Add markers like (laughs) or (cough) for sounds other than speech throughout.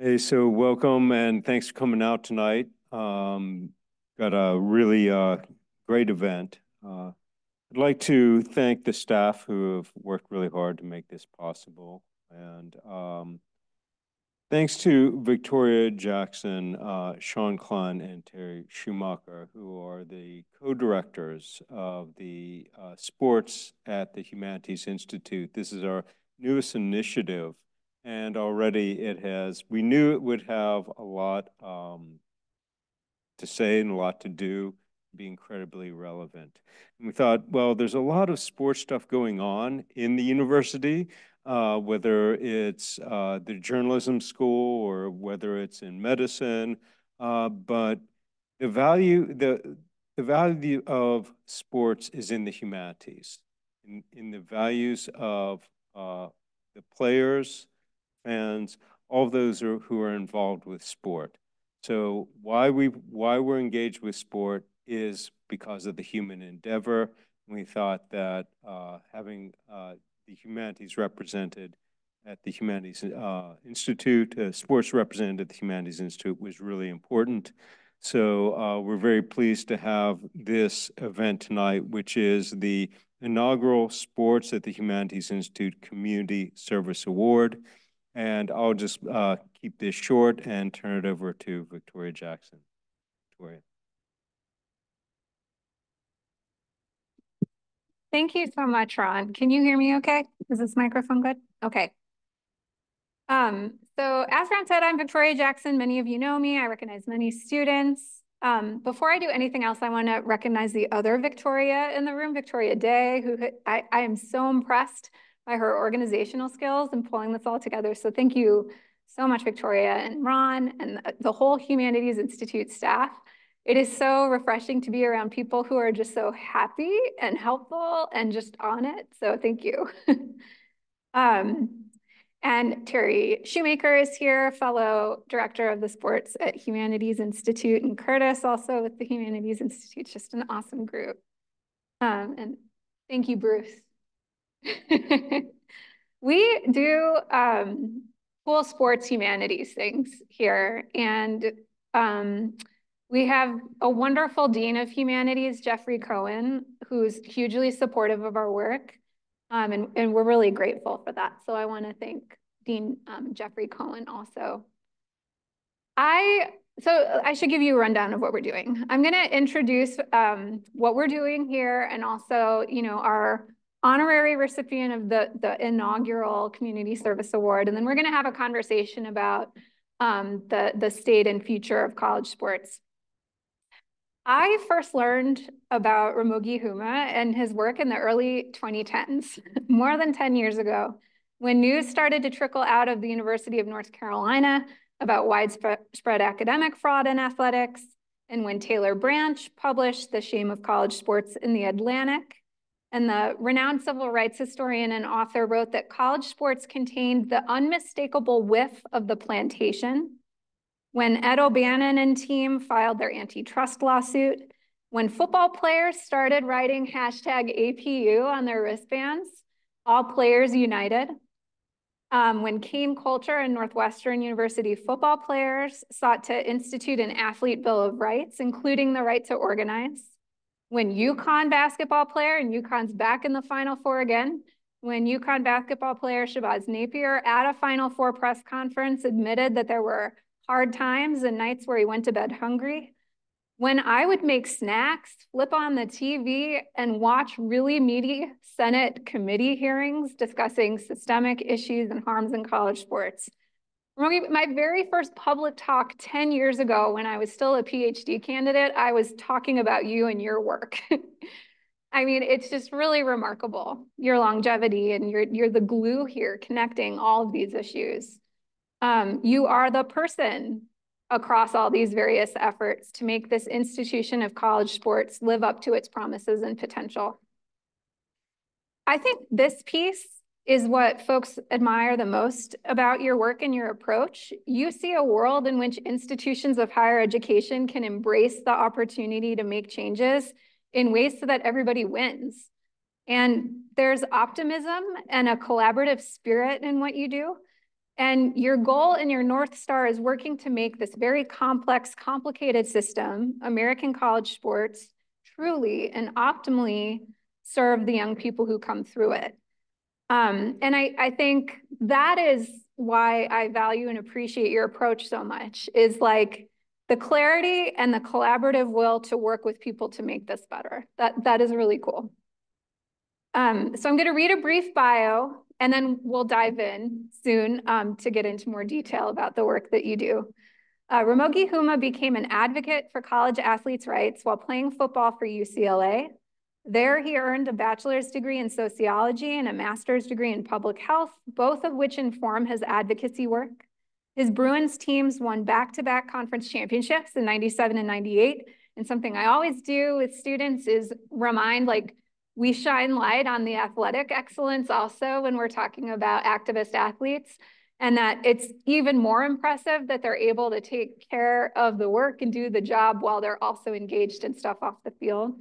Hey, so welcome and thanks for coming out tonight. Um, got a really uh, great event. Uh, I'd like to thank the staff who have worked really hard to make this possible. And um, thanks to Victoria Jackson, uh, Shawn Klein, and Terry Shoemaker, who are the co-directors of the uh, sports at the Humanities Institute. This is our newest initiative and already it has, we knew it would have a lot um, to say and a lot to do, be incredibly relevant. And we thought, well, there's a lot of sports stuff going on in the university, uh, whether it's uh, the journalism school or whether it's in medicine, uh, but the value, the, the value of sports is in the humanities, in, in the values of uh, the players, fans, all those are, who are involved with sport. So why we why we're engaged with sport is because of the human endeavor. We thought that uh, having uh, the humanities represented at the Humanities uh, Institute, uh, sports represented at the Humanities Institute was really important. So uh, we're very pleased to have this event tonight, which is the inaugural Sports at the Humanities Institute Community Service Award. And I'll just uh, keep this short and turn it over to Victoria Jackson. Victoria. Thank you so much, Ron. Can you hear me okay? Is this microphone good? Okay. Um, so as Ron said, I'm Victoria Jackson. Many of you know me. I recognize many students. Um, before I do anything else, I want to recognize the other Victoria in the room, Victoria Day, who I, I am so impressed by her organizational skills and pulling this all together. So thank you so much, Victoria and Ron and the whole Humanities Institute staff. It is so refreshing to be around people who are just so happy and helpful and just on it. So thank you. (laughs) um, and Terry Shoemaker is here, fellow director of the sports at Humanities Institute, and Curtis also with the Humanities Institute, just an awesome group. Um, and thank you, Bruce. (laughs) we do um, cool sports humanities things here. And um, we have a wonderful Dean of Humanities, Jeffrey Cohen, who's hugely supportive of our work. Um, and, and we're really grateful for that. So I want to thank Dean um, Jeffrey Cohen also. I so I should give you a rundown of what we're doing. I'm going to introduce um, what we're doing here and also, you know, our honorary recipient of the, the inaugural Community Service Award. And then we're gonna have a conversation about um, the, the state and future of college sports. I first learned about Ramogi Huma and his work in the early 2010s, (laughs) more than 10 years ago, when news started to trickle out of the University of North Carolina about widespread academic fraud in athletics, and when Taylor Branch published The Shame of College Sports in the Atlantic, and the renowned civil rights historian and author wrote that college sports contained the unmistakable whiff of the plantation. When Ed O'Bannon and team filed their antitrust lawsuit, when football players started writing hashtag APU on their wristbands, all players united. Um, when Kain Colter and Northwestern University football players sought to institute an athlete bill of rights, including the right to organize when UConn basketball player, and UConn's back in the Final Four again, when UConn basketball player Shabazz Napier at a Final Four press conference admitted that there were hard times and nights where he went to bed hungry. When I would make snacks, flip on the TV, and watch really meaty Senate committee hearings discussing systemic issues and harms in college sports my very first public talk 10 years ago when I was still a PhD candidate, I was talking about you and your work. (laughs) I mean, it's just really remarkable, your longevity and you're, you're the glue here connecting all of these issues. Um, you are the person across all these various efforts to make this institution of college sports live up to its promises and potential. I think this piece is what folks admire the most about your work and your approach. You see a world in which institutions of higher education can embrace the opportunity to make changes in ways so that everybody wins. And there's optimism and a collaborative spirit in what you do. And your goal and your North Star is working to make this very complex, complicated system, American college sports, truly and optimally serve the young people who come through it. Um, and I, I think that is why I value and appreciate your approach so much is like the clarity and the collaborative will to work with people to make this better. That, that is really cool. Um, so I'm going to read a brief bio and then we'll dive in soon um, to get into more detail about the work that you do. Uh, Ramogi Huma became an advocate for college athletes' rights while playing football for UCLA. There, he earned a bachelor's degree in sociology and a master's degree in public health, both of which inform his advocacy work. His Bruins teams won back-to-back -back conference championships in 97 and 98. And something I always do with students is remind like, we shine light on the athletic excellence also when we're talking about activist athletes and that it's even more impressive that they're able to take care of the work and do the job while they're also engaged in stuff off the field.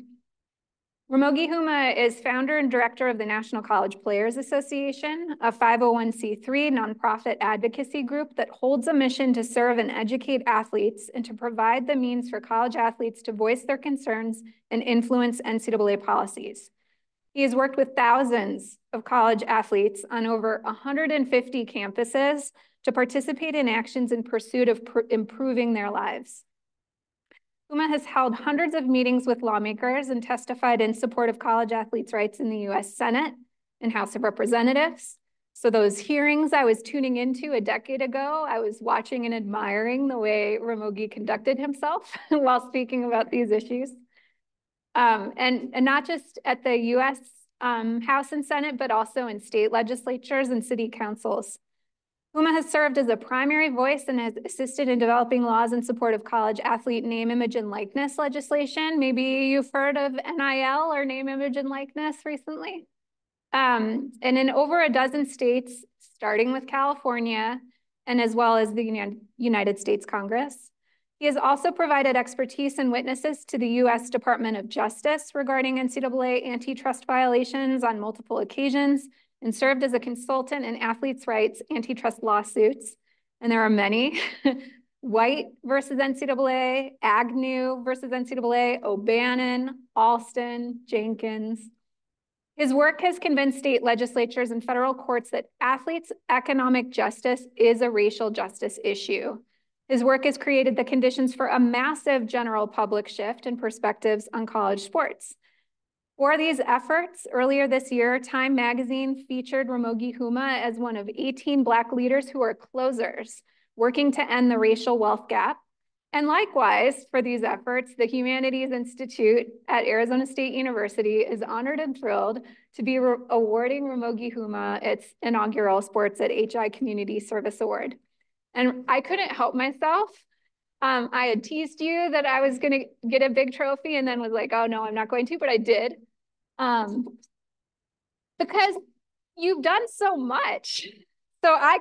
Ramogi Huma is founder and director of the National College Players Association, a 501c3 nonprofit advocacy group that holds a mission to serve and educate athletes and to provide the means for college athletes to voice their concerns and influence NCAA policies. He has worked with thousands of college athletes on over 150 campuses to participate in actions in pursuit of improving their lives. Huma has held hundreds of meetings with lawmakers and testified in support of college athletes' rights in the US Senate and House of Representatives. So those hearings I was tuning into a decade ago, I was watching and admiring the way Ramogi conducted himself (laughs) while speaking about these issues. Um, and, and not just at the US um, House and Senate, but also in state legislatures and city councils. Huma has served as a primary voice and has assisted in developing laws in support of college athlete name, image, and likeness legislation. Maybe you've heard of NIL or name, image, and likeness recently. Um, and in over a dozen states, starting with California, and as well as the United States Congress. He has also provided expertise and witnesses to the U.S. Department of Justice regarding NCAA antitrust violations on multiple occasions, and served as a consultant in athletes' rights antitrust lawsuits. And there are many. (laughs) White versus NCAA, Agnew versus NCAA, O'Bannon, Alston, Jenkins. His work has convinced state legislatures and federal courts that athletes' economic justice is a racial justice issue. His work has created the conditions for a massive general public shift in perspectives on college sports. For these efforts, earlier this year, Time Magazine featured Ramogi Huma as one of 18 Black leaders who are closers, working to end the racial wealth gap. And likewise, for these efforts, the Humanities Institute at Arizona State University is honored and thrilled to be awarding Ramogi Huma its inaugural Sports at HI Community Service Award. And I couldn't help myself um, I had teased you that I was going to get a big trophy and then was like, oh no, I'm not going to, but I did. Um, because you've done so much. So I,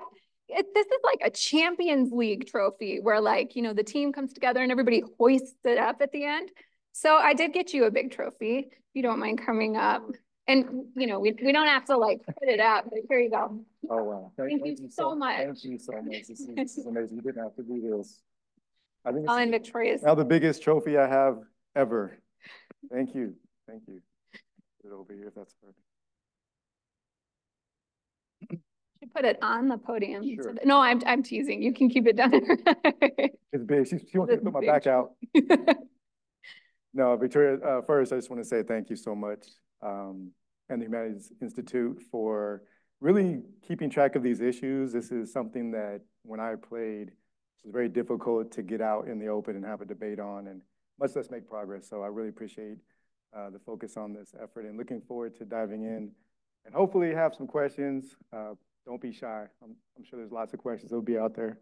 it, this is like a Champions League trophy where like, you know, the team comes together and everybody hoists it up at the end. So I did get you a big trophy, if you don't mind coming up. And, you know, we, we don't have to like put it up, but here you go. Oh, wow. Thank, thank, thank you, so, much. Thank you so much. This is, this is amazing. You didn't have to do this. I think it's Victoria's. now the biggest trophy I have ever. Thank you. Thank you it over here if that's perfect. You put it on the podium. Sure. No, I'm, I'm teasing. You can keep it down. (laughs) it's big. She, she wants to put my back out. (laughs) no, Victoria, uh, first, I just want to say thank you so much. Um, and the Humanities Institute for really keeping track of these issues. This is something that when I played, it was very difficult to get out in the open and have a debate on and much less make progress. So I really appreciate uh, the focus on this effort and looking forward to diving in and hopefully have some questions. Uh, don't be shy. I'm, I'm sure there's lots of questions that will be out there.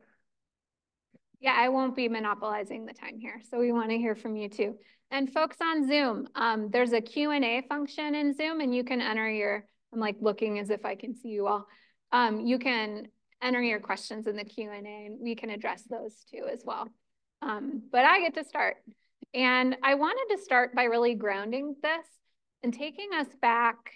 Yeah, I won't be monopolizing the time here, so we want to hear from you too. And folks on Zoom, um, there's a Q&A function in Zoom and you can enter your, I'm like looking as if I can see you all. Um, you can enter your questions in the Q&A and we can address those too as well. Um, but I get to start. And I wanted to start by really grounding this and taking us back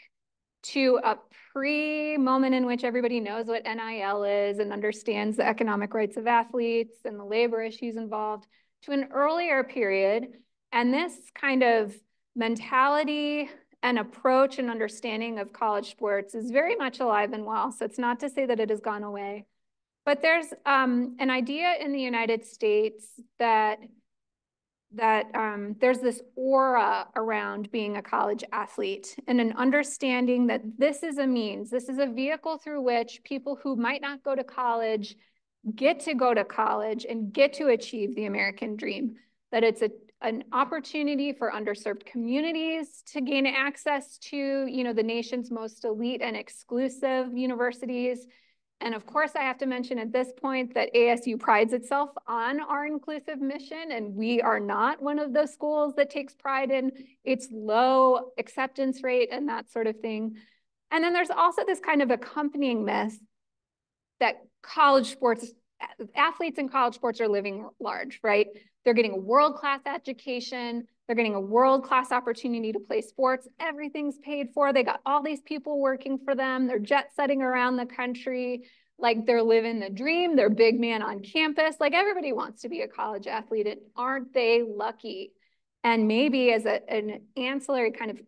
to a pre-moment in which everybody knows what NIL is and understands the economic rights of athletes and the labor issues involved, to an earlier period. And this kind of mentality and approach and understanding of college sports is very much alive and well. So it's not to say that it has gone away. But there's um, an idea in the United States that that um, there's this aura around being a college athlete and an understanding that this is a means, this is a vehicle through which people who might not go to college get to go to college and get to achieve the American dream, that it's a, an opportunity for underserved communities to gain access to you know, the nation's most elite and exclusive universities, and of course, I have to mention at this point that ASU prides itself on our inclusive mission, and we are not one of those schools that takes pride in its low acceptance rate and that sort of thing. And then there's also this kind of accompanying myth that college sports, athletes in college sports are living large, right? They're getting a world-class education, they're getting a world-class opportunity to play sports. Everything's paid for. They got all these people working for them. They're jet setting around the country. Like they're living the dream. They're big man on campus. Like everybody wants to be a college athlete. And aren't they lucky? And maybe as a, an ancillary kind of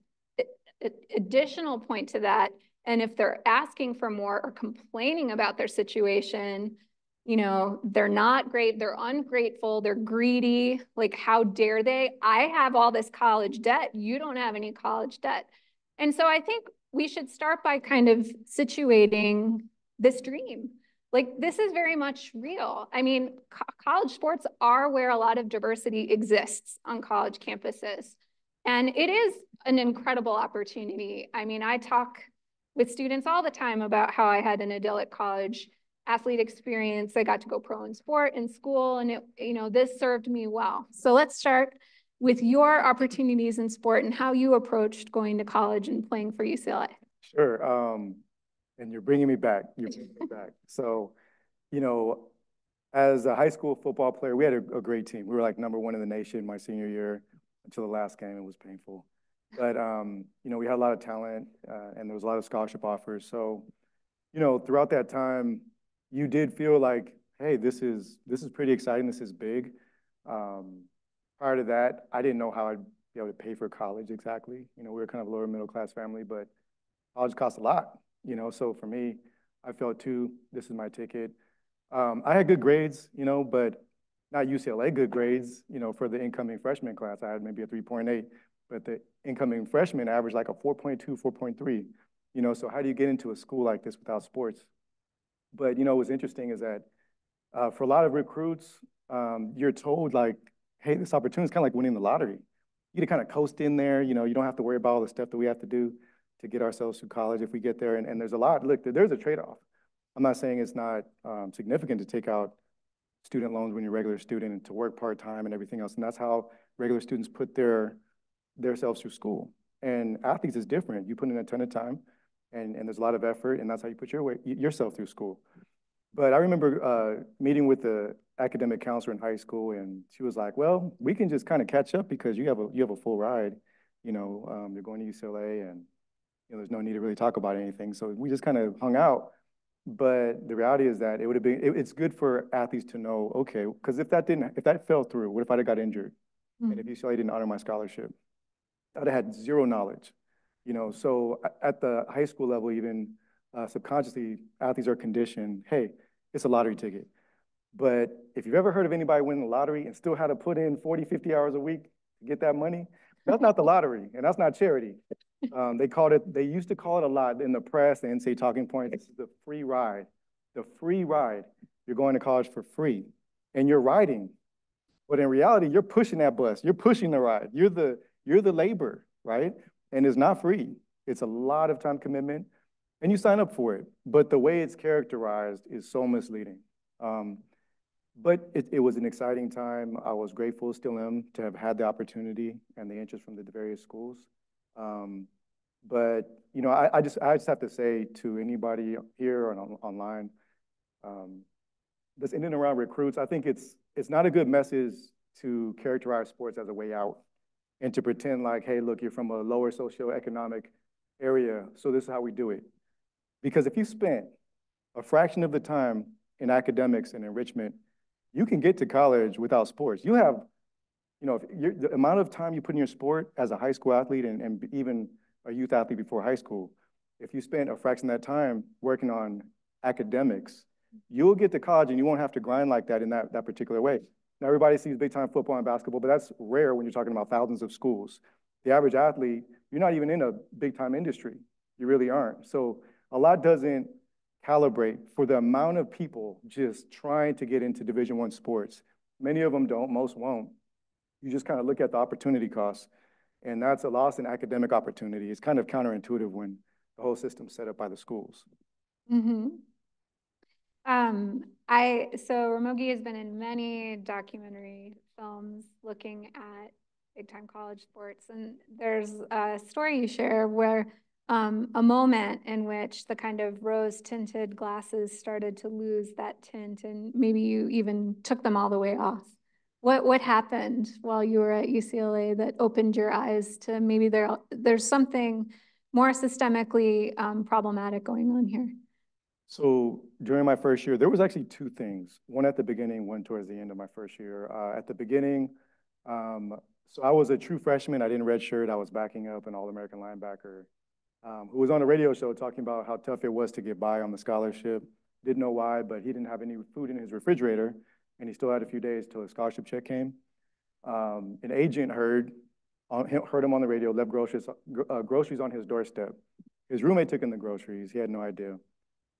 additional point to that, and if they're asking for more or complaining about their situation, you know, they're not great, they're ungrateful, they're greedy. Like, how dare they? I have all this college debt. You don't have any college debt. And so I think we should start by kind of situating this dream. Like, this is very much real. I mean, co college sports are where a lot of diversity exists on college campuses. And it is an incredible opportunity. I mean, I talk with students all the time about how I had an idyllic college athlete experience. I got to go pro in sport in school and it, you know, this served me well. So let's start with your opportunities in sport and how you approached going to college and playing for UCLA. Sure. Um, and you're bringing me back. You're bringing me (laughs) back. So, you know, as a high school football player, we had a, a, great team. We were like number one in the nation my senior year until the last game. It was painful. But, um, you know, we had a lot of talent uh, and there was a lot of scholarship offers. So, you know, throughout that time, you did feel like, hey, this is this is pretty exciting. This is big. Um, prior to that, I didn't know how I'd be able to pay for college exactly. You know, we were kind of a lower middle class family, but college costs a lot. You know, so for me, I felt too. This is my ticket. Um, I had good grades, you know, but not UCLA good grades. You know, for the incoming freshman class, I had maybe a 3.8, but the incoming freshman averaged like a 4.2, 4.3. You know, so how do you get into a school like this without sports? But you know, what's interesting is that uh, for a lot of recruits, um, you're told like, hey, this opportunity is kind of like winning the lottery. You to kind of coast in there. You know, you don't have to worry about all the stuff that we have to do to get ourselves through college if we get there. And, and there's a lot. Look, there's a trade-off. I'm not saying it's not um, significant to take out student loans when you're a regular student and to work part-time and everything else. And that's how regular students put their their selves through school. And athletes is different. You put in a ton of time and, and there's a lot of effort, and that's how you put your way, yourself through school. But I remember uh, meeting with the academic counselor in high school, and she was like, "Well, we can just kind of catch up because you have a you have a full ride. You know, um, you're going to UCLA, and you know, there's no need to really talk about anything. So we just kind of hung out. But the reality is that it would have been it, it's good for athletes to know, okay, because if that didn't if that fell through, what if I'd have got injured, mm -hmm. and if UCLA didn't honor my scholarship, I'd have had zero knowledge. You know, so at the high school level, even uh, subconsciously, athletes are conditioned, hey, it's a lottery ticket. But if you've ever heard of anybody winning the lottery and still had to put in 40, 50 hours a week to get that money, that's not the lottery, and that's not charity. Um, they called it, they used to call it a lot in the press, the NCAA talking point, this is the free ride. The free ride. You're going to college for free, and you're riding. But in reality, you're pushing that bus. You're pushing the ride. You're the, you're the labor, right? And it's not free. It's a lot of time commitment, and you sign up for it. But the way it's characterized is so misleading. Um, but it, it, was an exciting time. I was grateful, still am, to have had the opportunity and the interest from the various schools. Um, but you know, I, I, just I just have to say to anybody here or on, online, um, this in and around recruits, I think it's it's not a good message to characterize sports as a way out and to pretend like, hey, look, you're from a lower socioeconomic area, so this is how we do it. Because if you spent a fraction of the time in academics and enrichment, you can get to college without sports. You have, you know, the amount of time you put in your sport as a high school athlete and, and even a youth athlete before high school, if you spend a fraction of that time working on academics, you'll get to college and you won't have to grind like that in that, that particular way. Now, everybody sees big time football and basketball, but that's rare when you're talking about thousands of schools. The average athlete, you're not even in a big time industry. You really aren't. So a lot doesn't calibrate for the amount of people just trying to get into Division One sports. Many of them don't, most won't. You just kind of look at the opportunity costs, and that's a loss in academic opportunity. It's kind of counterintuitive when the whole system's set up by the schools. Mm-hmm. Um, I so Ramogi has been in many documentary films looking at big time college sports, and there's a story you share where um, a moment in which the kind of rose tinted glasses started to lose that tint, and maybe you even took them all the way off. What what happened while you were at UCLA that opened your eyes to maybe there there's something more systemically um, problematic going on here? So during my first year, there was actually two things. One at the beginning, one towards the end of my first year. Uh, at the beginning, um, so I was a true freshman. I didn't redshirt. I was backing up an All-American linebacker um, who was on a radio show talking about how tough it was to get by on the scholarship. Didn't know why, but he didn't have any food in his refrigerator, and he still had a few days till his scholarship check came. Um, an agent heard on, heard him on the radio, left groceries, uh, groceries on his doorstep. His roommate took in the groceries. He had no idea.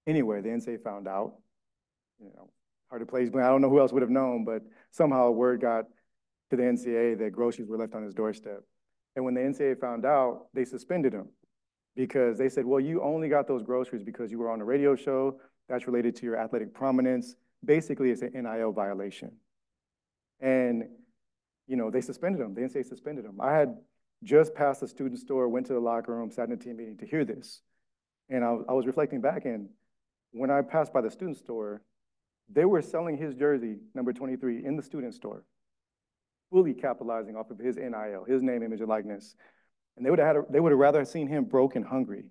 Anyway, the NCAA found out. You know, hard to place blame. I don't know who else would have known, but somehow word got to the NCAA that groceries were left on his doorstep. And when the NCAA found out, they suspended him because they said, well, you only got those groceries because you were on a radio show that's related to your athletic prominence. Basically, it's an NIL violation. And, you know, they suspended him. The NCAA suspended him. I had just passed the student store, went to the locker room, sat in a team meeting to hear this. And I, I was reflecting back and when I passed by the student store, they were selling his jersey, number 23, in the student store, fully capitalizing off of his NIL, his name, image, and likeness. And they would have had, a, they would have rather seen him broke and hungry,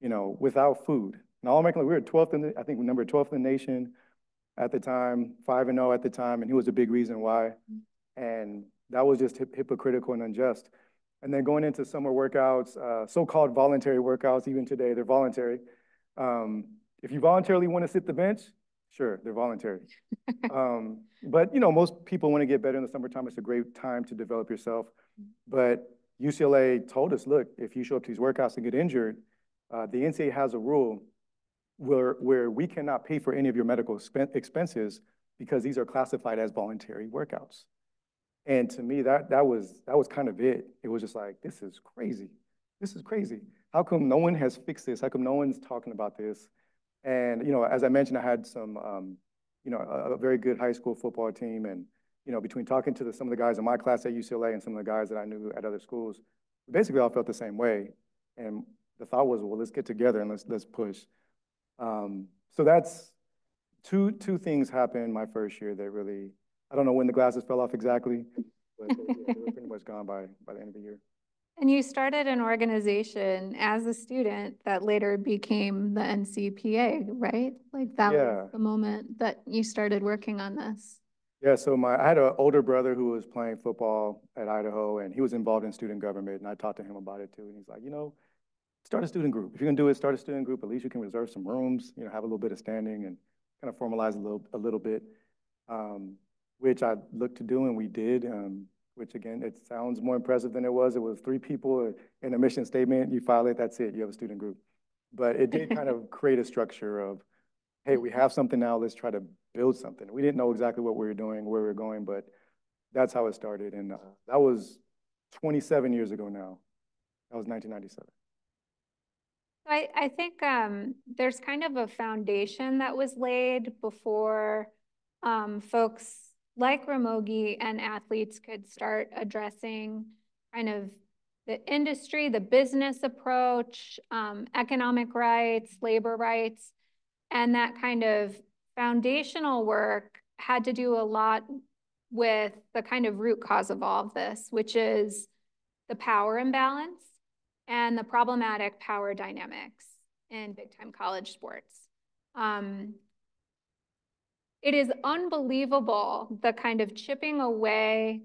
you know, without food. And all American, we were 12th in the, I think number 12th in the nation at the time, 5 and 0 at the time, and he was a big reason why. And that was just hip hypocritical and unjust. And then going into summer workouts, uh, so-called voluntary workouts, even today, they're voluntary. Um, if you voluntarily want to sit the bench, sure, they're voluntary. (laughs) um, but you know, most people want to get better in the summertime. It's a great time to develop yourself. But UCLA told us, look, if you show up to these workouts and get injured, uh, the NCAA has a rule where, where we cannot pay for any of your medical expenses because these are classified as voluntary workouts. And to me, that, that, was, that was kind of it. It was just like, this is crazy. This is crazy. How come no one has fixed this? How come no one's talking about this? And, you know, as I mentioned, I had some, um, you know, a, a, very good high school football team. And, you know, between talking to the, some of the guys in my class at UCLA and some of the guys that I knew at other schools, basically all felt the same way. And the thought was, well, let's get together and let's, let's push. Um, so that's two, two things happened my first year that really, I don't know when the glasses fell off exactly, but they, they were pretty much gone by, by the end of the year. And you started an organization as a student that later became the NCPA, right? Like that Yeah. was the moment that you started working on this. Yeah, so my, I had an older brother who was playing football at Idaho and he was involved in student government and I talked to him about it too. And he's like, you know, start a student group. If you're gonna do it, start a student group. At least you can reserve some rooms, you know, have a little bit of standing and kind of formalize a little, a little bit. Um, which I looked to do and we did. Um, which again, it sounds more impressive than it was. It was three people in a mission statement. You file it, that's it. You have a student group. But it did kind of (laughs) create a structure of, hey, we have something now. Let's try to build something. We didn't know exactly what we were doing, where we were going, but that's how it started. And uh, that was 27 years ago now. That was 1997. I, I think um, there's kind of a foundation that was laid before um, folks like Ramogi and athletes could start addressing kind of the industry, the business approach, um, economic rights, labor rights, and that kind of foundational work had to do a lot with the kind of root cause of all of this, which is the power imbalance and the problematic power dynamics in big time college sports. Um, it is unbelievable the kind of chipping away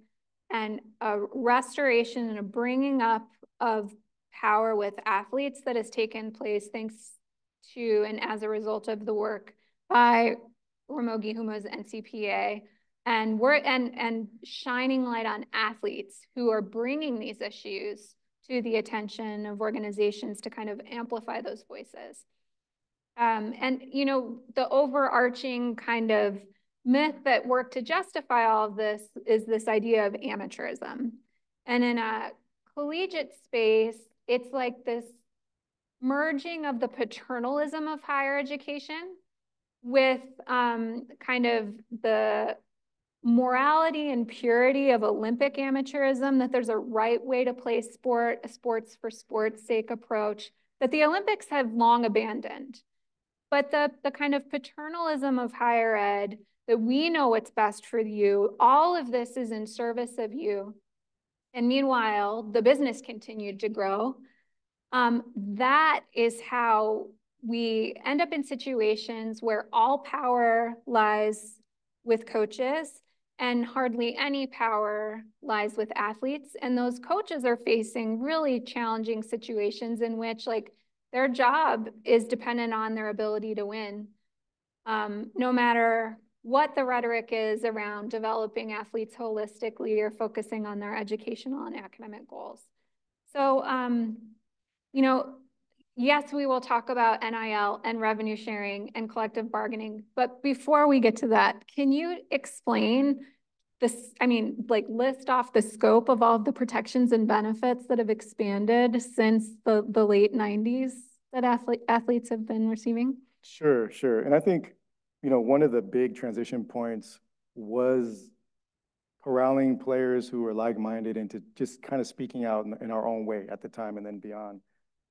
and a restoration and a bringing up of power with athletes that has taken place thanks to and as a result of the work by Ramogi Huma's NCPA and we're and and shining light on athletes who are bringing these issues to the attention of organizations to kind of amplify those voices. Um, and you know, the overarching kind of myth that worked to justify all of this is this idea of amateurism. And in a collegiate space, it's like this merging of the paternalism of higher education with um, kind of the morality and purity of Olympic amateurism, that there's a right way to play sport, a sports for sports sake approach, that the Olympics have long abandoned. But the, the kind of paternalism of higher ed, that we know what's best for you, all of this is in service of you. And meanwhile, the business continued to grow. Um, that is how we end up in situations where all power lies with coaches and hardly any power lies with athletes. And those coaches are facing really challenging situations in which like their job is dependent on their ability to win. Um, no matter what the rhetoric is around developing athletes holistically or focusing on their educational and academic goals. So, um, you know, yes, we will talk about NIL and revenue sharing and collective bargaining. But before we get to that, can you explain this, I mean, like list off the scope of all of the protections and benefits that have expanded since the, the late 90s that athlete, athletes have been receiving? Sure, sure. And I think, you know, one of the big transition points was corralling players who were like-minded into just kind of speaking out in, in our own way at the time and then beyond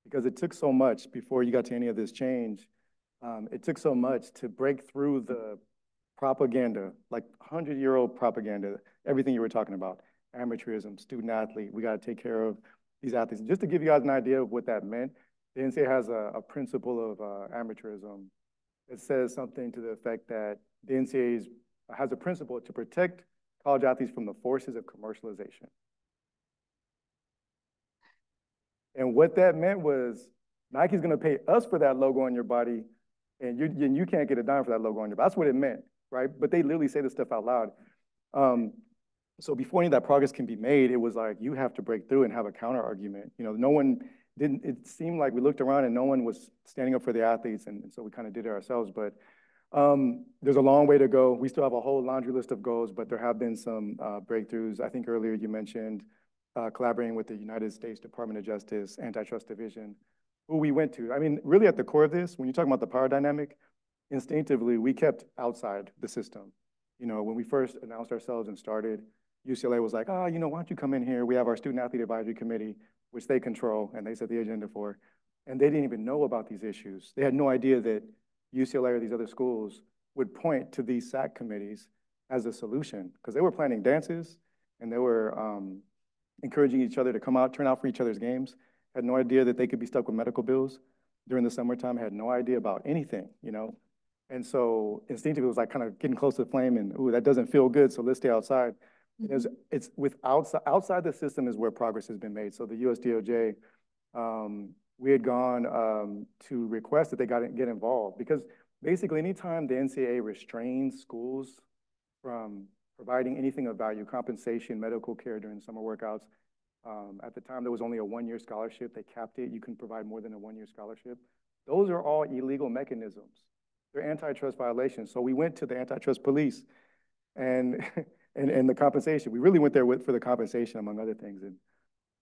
because it took so much before you got to any of this change. Um, it took so much to break through the propaganda, like 100 year old propaganda, everything you were talking about, amateurism, student athlete, we got to take care of these athletes. Just to give you guys an idea of what that meant, the NCAA has a, a principle of uh, amateurism that says something to the effect that the NCAA has a principle to protect college athletes from the forces of commercialization. And what that meant was Nike's going to pay us for that logo on your body, and you, and you can't get a dime for that logo on your body. That's what it meant, right? But they literally say this stuff out loud. Um, so before any of that progress can be made, it was like, you have to break through and have a counter argument. You know, no one didn't, it seemed like we looked around and no one was standing up for the athletes. And, and so we kind of did it ourselves. But um, there's a long way to go. We still have a whole laundry list of goals, but there have been some uh, breakthroughs. I think earlier you mentioned uh, collaborating with the United States Department of Justice Antitrust Division, who we went to. I mean, really at the core of this, when you talk about the power dynamic, instinctively, we kept outside the system. You know, when we first announced ourselves and started, UCLA was like, oh, you know, why don't you come in here? We have our Student Athlete Advisory Committee, which they control and they set the agenda for. And they didn't even know about these issues. They had no idea that UCLA or these other schools would point to these SAAC committees as a solution because they were planning dances and they were um, encouraging each other to come out, turn out for each other's games. Had no idea that they could be stuck with medical bills during the summertime. Had no idea about anything, you know. And so instinctively, it was like kind of getting close to the flame, and ooh, that doesn't feel good. So let's stay outside. Mm -hmm. It's, it's with outside outside the system is where progress has been made. So the US DOJ, um, we had gone um, to request that they got get involved because basically, anytime the NCAA restrains schools from providing anything of value, compensation, medical care during summer workouts. Um, at the time, there was only a one-year scholarship. They capped it. You couldn't provide more than a one-year scholarship. Those are all illegal mechanisms. They're antitrust violations. So we went to the antitrust police and, (laughs) and, and the compensation. We really went there with, for the compensation, among other things. And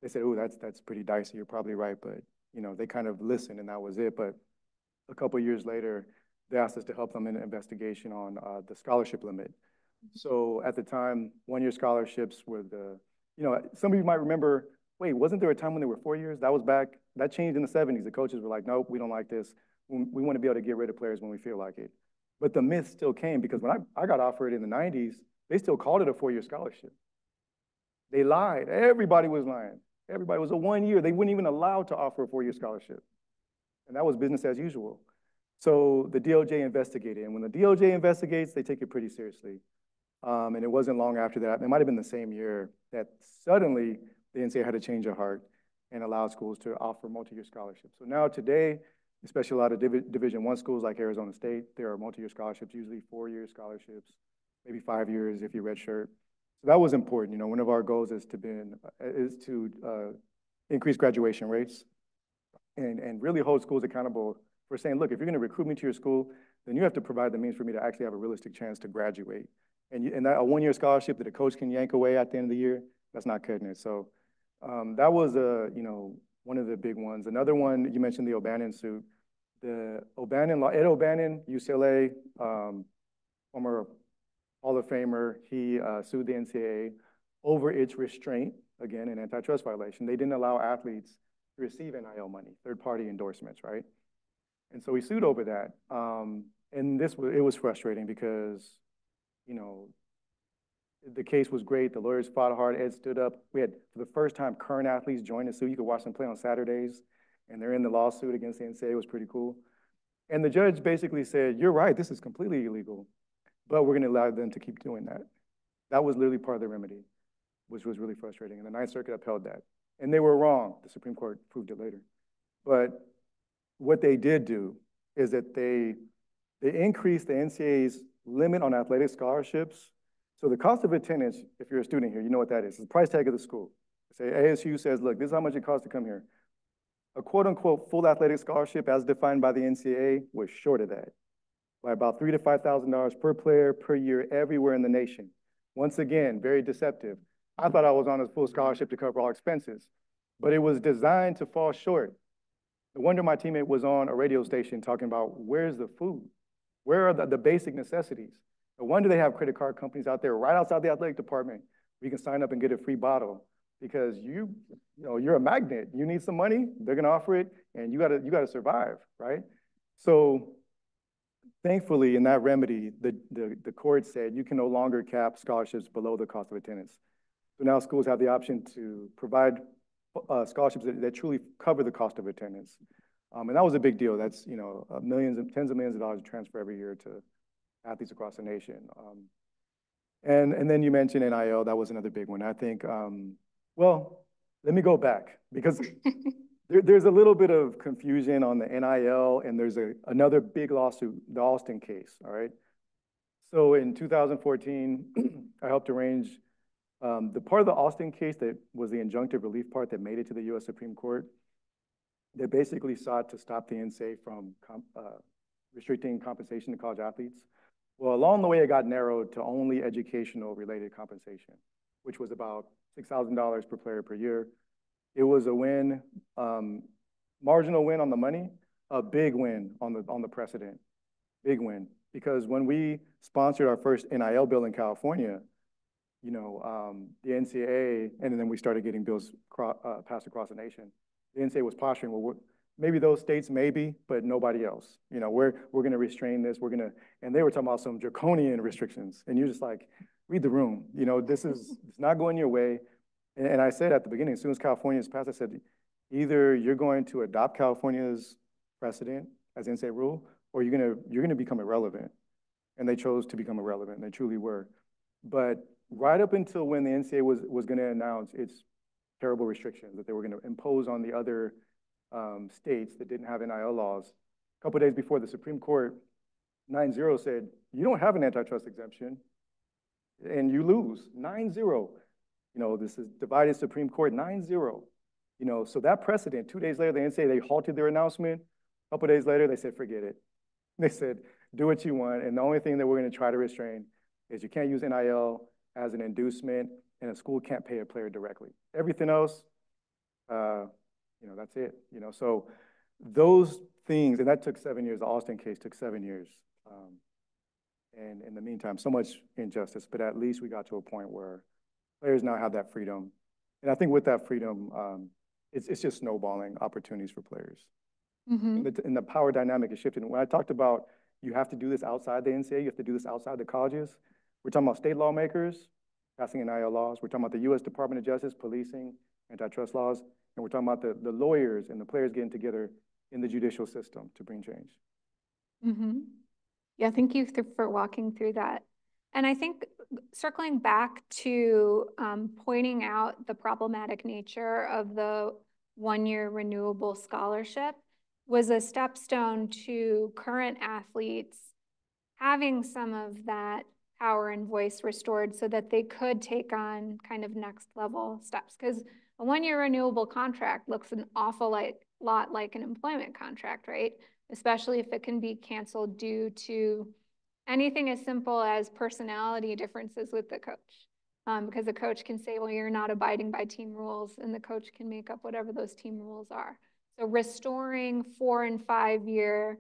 they said, oh, that's, that's pretty dicey. You're probably right. But, you know, they kind of listened and that was it. But a couple years later, they asked us to help them in an investigation on uh, the scholarship limit. So at the time, one-year scholarships were the, you know, some of you might remember, wait, wasn't there a time when they were four years? That was back, that changed in the 70s. The coaches were like, nope, we don't like this. We want to be able to get rid of players when we feel like it. But the myth still came because when I, I got offered in the 90s, they still called it a four-year scholarship. They lied. Everybody was lying. Everybody was a one year. They wouldn't even allow to offer a four-year scholarship. And that was business as usual. So the DOJ investigated. And when the DOJ investigates, they take it pretty seriously. Um, and it wasn't long after that, it might have been the same year, that suddenly the NCAA had to change their heart and allow schools to offer multi-year scholarships. So now today, especially a lot of Div Division One schools like Arizona State, there are multi-year scholarships, usually four-year scholarships, maybe five years if you redshirt. So that was important. You know, one of our goals is to been is to uh, increase graduation rates and and really hold schools accountable for saying, look, if you're going to recruit me to your school, then you have to provide the means for me to actually have a realistic chance to graduate. And, you, and that, a one-year scholarship that a coach can yank away at the end of the year, that's not cutting it. So um, that was a you know one of the big ones. Another one you mentioned the O'Bannon suit. The O'Bannon law, Ed O'Bannon, UCLA, um, former Hall of Famer, he uh, sued the NCAA over its restraint, again, an antitrust violation. They didn't allow athletes to receive NIL money, third-party endorsements, right? And so he sued over that. Um, and this was, it was frustrating because, you know, the case was great. The lawyers fought hard. Ed stood up. We had, for the first time, current athletes join the suit. You could watch them play on Saturdays, and they're in the lawsuit against the NCAA. It was pretty cool. And the judge basically said, you're right, this is completely illegal, but we're going to allow them to keep doing that. That was literally part of the remedy, which was really frustrating. And the Ninth Circuit upheld that. And they were wrong. The Supreme Court proved it later. But what they did do is that they, they increased the NCAA's limit on athletic scholarships so the cost of attendance, if you're a student here, you know what that is. It's the price tag of the school. Say ASU says, look, this is how much it costs to come here. A quote unquote full athletic scholarship as defined by the NCAA was short of that by about three to $5,000 per player per year everywhere in the nation. Once again, very deceptive. I thought I was on a full scholarship to cover all expenses, but it was designed to fall short. No wonder my teammate was on a radio station talking about where's the food? Where are the, the basic necessities? No wonder they have credit card companies out there right outside the athletic department where you can sign up and get a free bottle because you, you know, you're a magnet. You need some money, they're gonna offer it, and you gotta you gotta survive, right? So thankfully, in that remedy, the, the, the court said you can no longer cap scholarships below the cost of attendance. So now schools have the option to provide uh, scholarships that, that, truly cover the cost of attendance. Um, and that was a big deal. That's, you know, millions and tens of millions of dollars transfer every year to, athletes across the nation. Um, and, and then you mentioned NIL, that was another big one. I think, um, well, let me go back because (laughs) there, there's a little bit of confusion on the NIL and there's a, another big lawsuit, the Alston case, all right? So in 2014, (clears throat) I helped arrange um, the part of the Alston case that was the injunctive relief part that made it to the US Supreme Court, that basically sought to stop the NCAA from uh, restricting compensation to college athletes. Well, along the way, it got narrowed to only educational related compensation, which was about $6,000 per player per year. It was a win, um, marginal win on the money, a big win on the, on the precedent, big win. Because when we sponsored our first NIL bill in California, you know, um, the NCAA, and then we started getting bills uh, passed across the nation. The NCAA was posturing, well, Maybe those states, maybe, but nobody else. You know, we're, we're going to restrain this. We're going to, and they were talking about some draconian restrictions. And you're just like, read the room. You know, this is (laughs) it's not going your way. And, and I said at the beginning, as soon as California is passed, I said, either you're going to adopt California's precedent as NCAA rule, or you're going to, you're going to become irrelevant. And they chose to become irrelevant. They truly were. But right up until when the NCAA was, was going to announce its terrible restrictions that they were going to impose on the other um, states that didn't have NIL laws. A couple days before the Supreme Court, 9-0 said, you don't have an antitrust exemption and you lose, 9-0. You know, this is divided Supreme Court, 9-0. You know, so that precedent, two days later, they didn't say they halted their announcement. A couple days later, they said, forget it. (laughs) They said, do what you want. And the only thing that we're going to try to restrain is you can't use NIL as an inducement and a school can't pay a player directly. Everything else, uh, you know, that's it, you know. So those things, and that took seven years. The Alston case took seven years. Um, and in the meantime, so much injustice, but at least we got to a point where players now have that freedom. And I think with that freedom, um, it's, it's just snowballing opportunities for players. Mm -hmm. and, the, and the power dynamic is shifting. When I talked about you have to do this outside the NCAA, you have to do this outside the colleges, we're talking about state lawmakers passing NIL laws. We're talking about the U.S. Department of Justice policing antitrust laws. And we're talking about the, the lawyers and the players getting together in the judicial system to bring change. Mm-hmm. Yeah, thank you for walking through that. And I think circling back to um, pointing out the problematic nature of the one-year renewable scholarship was a stepstone to current athletes having some of that power and voice restored so that they could take on kind of next level steps. Because a one-year renewable contract looks an awful like, lot like an employment contract, right? Especially if it can be canceled due to anything as simple as personality differences with the coach. Um, because the coach can say, well, you're not abiding by team rules, and the coach can make up whatever those team rules are. So restoring four and five year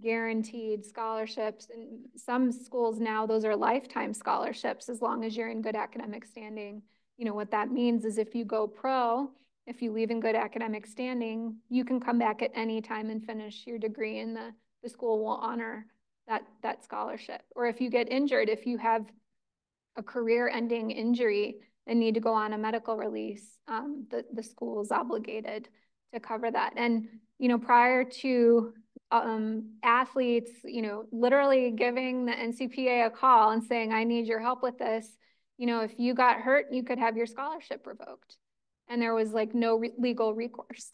guaranteed scholarships, and some schools now, those are lifetime scholarships as long as you're in good academic standing. You know, what that means is if you go pro, if you leave in good academic standing, you can come back at any time and finish your degree and the, the school will honor that, that scholarship. Or if you get injured, if you have a career-ending injury and need to go on a medical release, um, the, the school is obligated to cover that. And, you know, prior to um, athletes, you know, literally giving the NCPA a call and saying, I need your help with this, you know, if you got hurt, you could have your scholarship revoked. And there was like no re legal recourse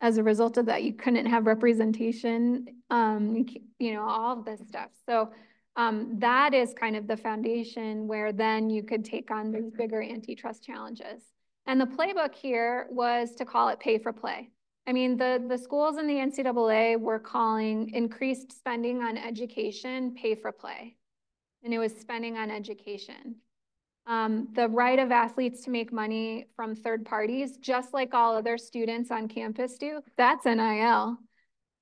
as a result of that. You couldn't have representation, um, you, know, all of this stuff. So um, that is kind of the foundation where then you could take on these bigger antitrust challenges. And the playbook here was to call it pay for play. I mean, the, the schools in the NCAA were calling increased spending on education pay for play. And it was spending on education. Um, the right of athletes to make money from third parties, just like all other students on campus do, that's NIL.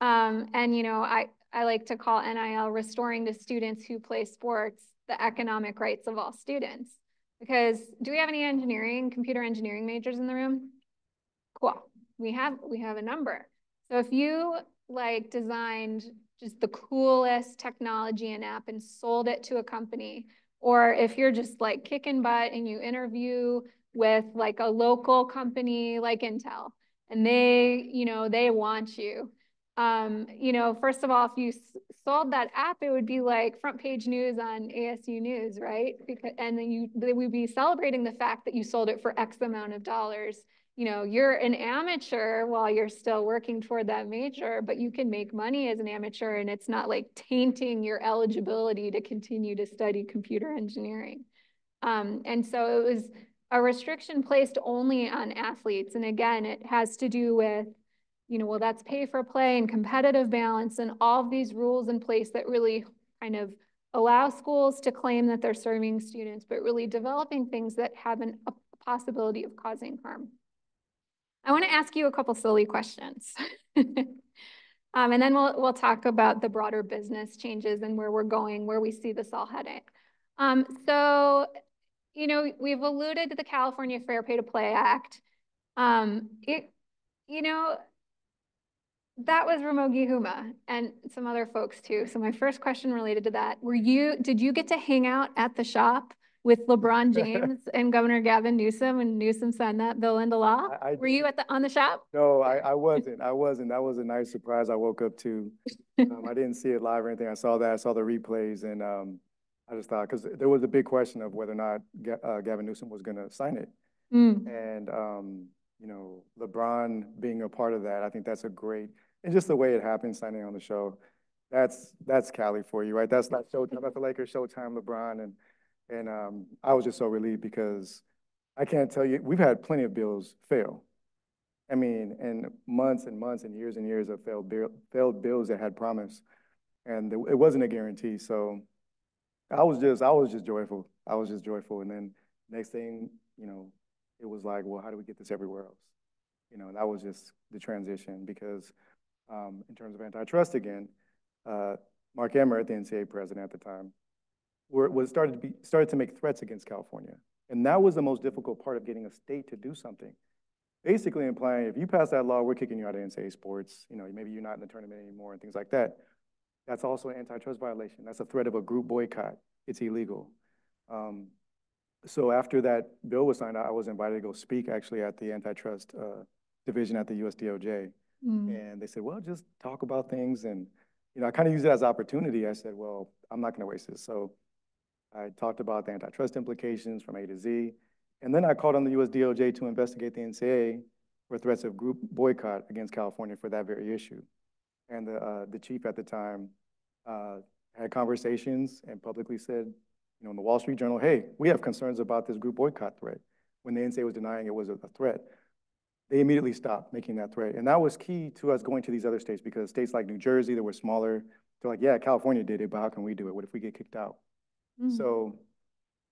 Um, and, you know, I, I like to call NIL restoring to students who play sports the economic rights of all students. Because do we have any engineering, computer engineering majors in the room? Cool. We have we have a number. So if you like designed just the coolest technology and app and sold it to a company or if you're just like kicking butt and you interview with like a local company like Intel and they, you know, they want you. Um, you know, first of all, if you sold that app, it would be like front page news on ASU News, right? Because and then you they would be celebrating the fact that you sold it for X amount of dollars you know, you're an amateur while you're still working toward that major, but you can make money as an amateur and it's not like tainting your eligibility to continue to study computer engineering. Um, and so it was a restriction placed only on athletes. And again, it has to do with, you know, well, that's pay for play and competitive balance and all of these rules in place that really kind of allow schools to claim that they're serving students, but really developing things that have an, a possibility of causing harm. I want to ask you a couple silly questions. (laughs) um, and then we'll, we'll talk about the broader business changes and where we're going, where we see this all heading. Um, so, you know, we've alluded to the California Fair Pay to Play Act. Um, it, you know, that was Ramogi Huma and some other folks too. So my first question related to that, were you, did you get to hang out at the shop with LeBron (laughs) James and Governor Gavin Newsom and Newsom signed that bill into law? I, I Were you at the on the shop? No, I, I wasn't. I wasn't. That was a nice surprise. I woke up to. Um, I didn't see it live or anything. I saw that. I saw the replays, and um, I just thought because there was a big question of whether or not uh, Gavin Newsom was going to sign it, Mm. and um, you know, LeBron being a part of that, I think that's a great and just the way it happened, signing on the show. That's that's Cali for you, right? That's not Showtime. That's the Lakers Showtime, LeBron, and and um, I was just so relieved because I can't tell you, we've had plenty of bills fail. I mean, and months and months and years and years of failed, failed bills that had promise. And it wasn't a guarantee. So I was just, I was just joyful. I was just joyful. And then next thing, you know, it was like, well, how do we get this everywhere else? You know, that was just the transition because um, in terms of antitrust again, uh, Mark Emmert, the NCAA president at the time, were, was started to be started to make threats against California. And that was the most difficult part of getting a state to do something. Basically implying if you pass that law, we're kicking you out of NCAA sports. You know, maybe you're not in the tournament anymore and things like that. That's also an antitrust violation. That's a threat of a group boycott. It's illegal. Um, so after that bill was signed, I was invited to go speak actually at the antitrust uh, division at the USDOJ. Mm. And they said, well, just talk about things. And, you know, I kind of used it as opportunity. I said, well, I'm not going to waste this. So I talked about the antitrust implications from A to Z. And then I called on the USDOJ to investigate the NCAA for threats of group boycott against California for that very issue. And the, uh, the chief at the time uh, had conversations and publicly said, you know, in the Wall Street Journal, hey, we have concerns about this group boycott threat. When the NCAA was denying it was a threat, they immediately stopped making that threat. And that was key to us going to these other states because states like New Jersey that were smaller, they're like, yeah, California did it, but how can we do it? What if we get kicked out? Mm. So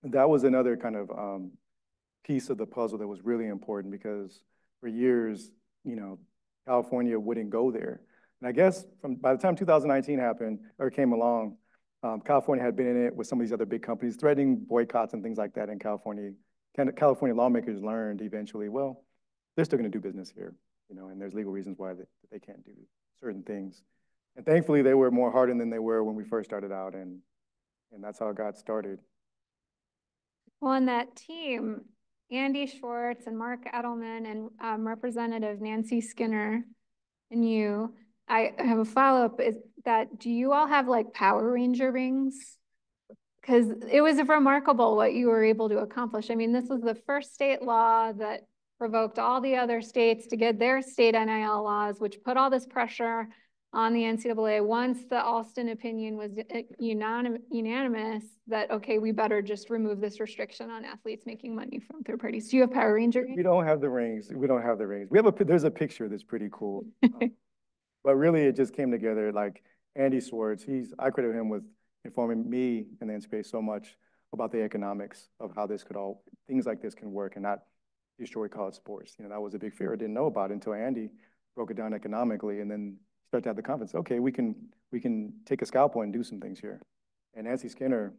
that was another kind of um, piece of the puzzle that was really important because for years, you know, California wouldn't go there. And I guess from by the time 2019 happened or came along, um, California had been in it with some of these other big companies threatening boycotts and things like that in California. California lawmakers learned eventually, well, they're still going to do business here, you know, and there's legal reasons why they, they can't do certain things. And thankfully, they were more hardened than they were when we first started out, and and that's how it got started. Well, on that team, Andy Schwartz and Mark Edelman and um, Representative Nancy Skinner and you, I have a follow-up is that do you all have like Power Ranger rings? Because it was remarkable what you were able to accomplish. I mean, this was the first state law that provoked all the other states to get their state NIL laws, which put all this pressure on the NCAA once the Alston opinion was uh, unanimous that, okay, we better just remove this restriction on athletes making money from third parties. Do you have Power Ranger? We don't have the rings. We don't have the rings. We have a, there's a picture that's pretty cool. um, (laughs) but really it just came together like Andy Schwartz, he's, I credit him with informing me in the space so much about the economics of how this could all, things like this can work and not destroy college sports. You know, that was a big fear I didn't know about until Andy broke it down economically and then start to have the confidence, okay, we can, we can take a scalpel and do some things here. And Nancy Skinner,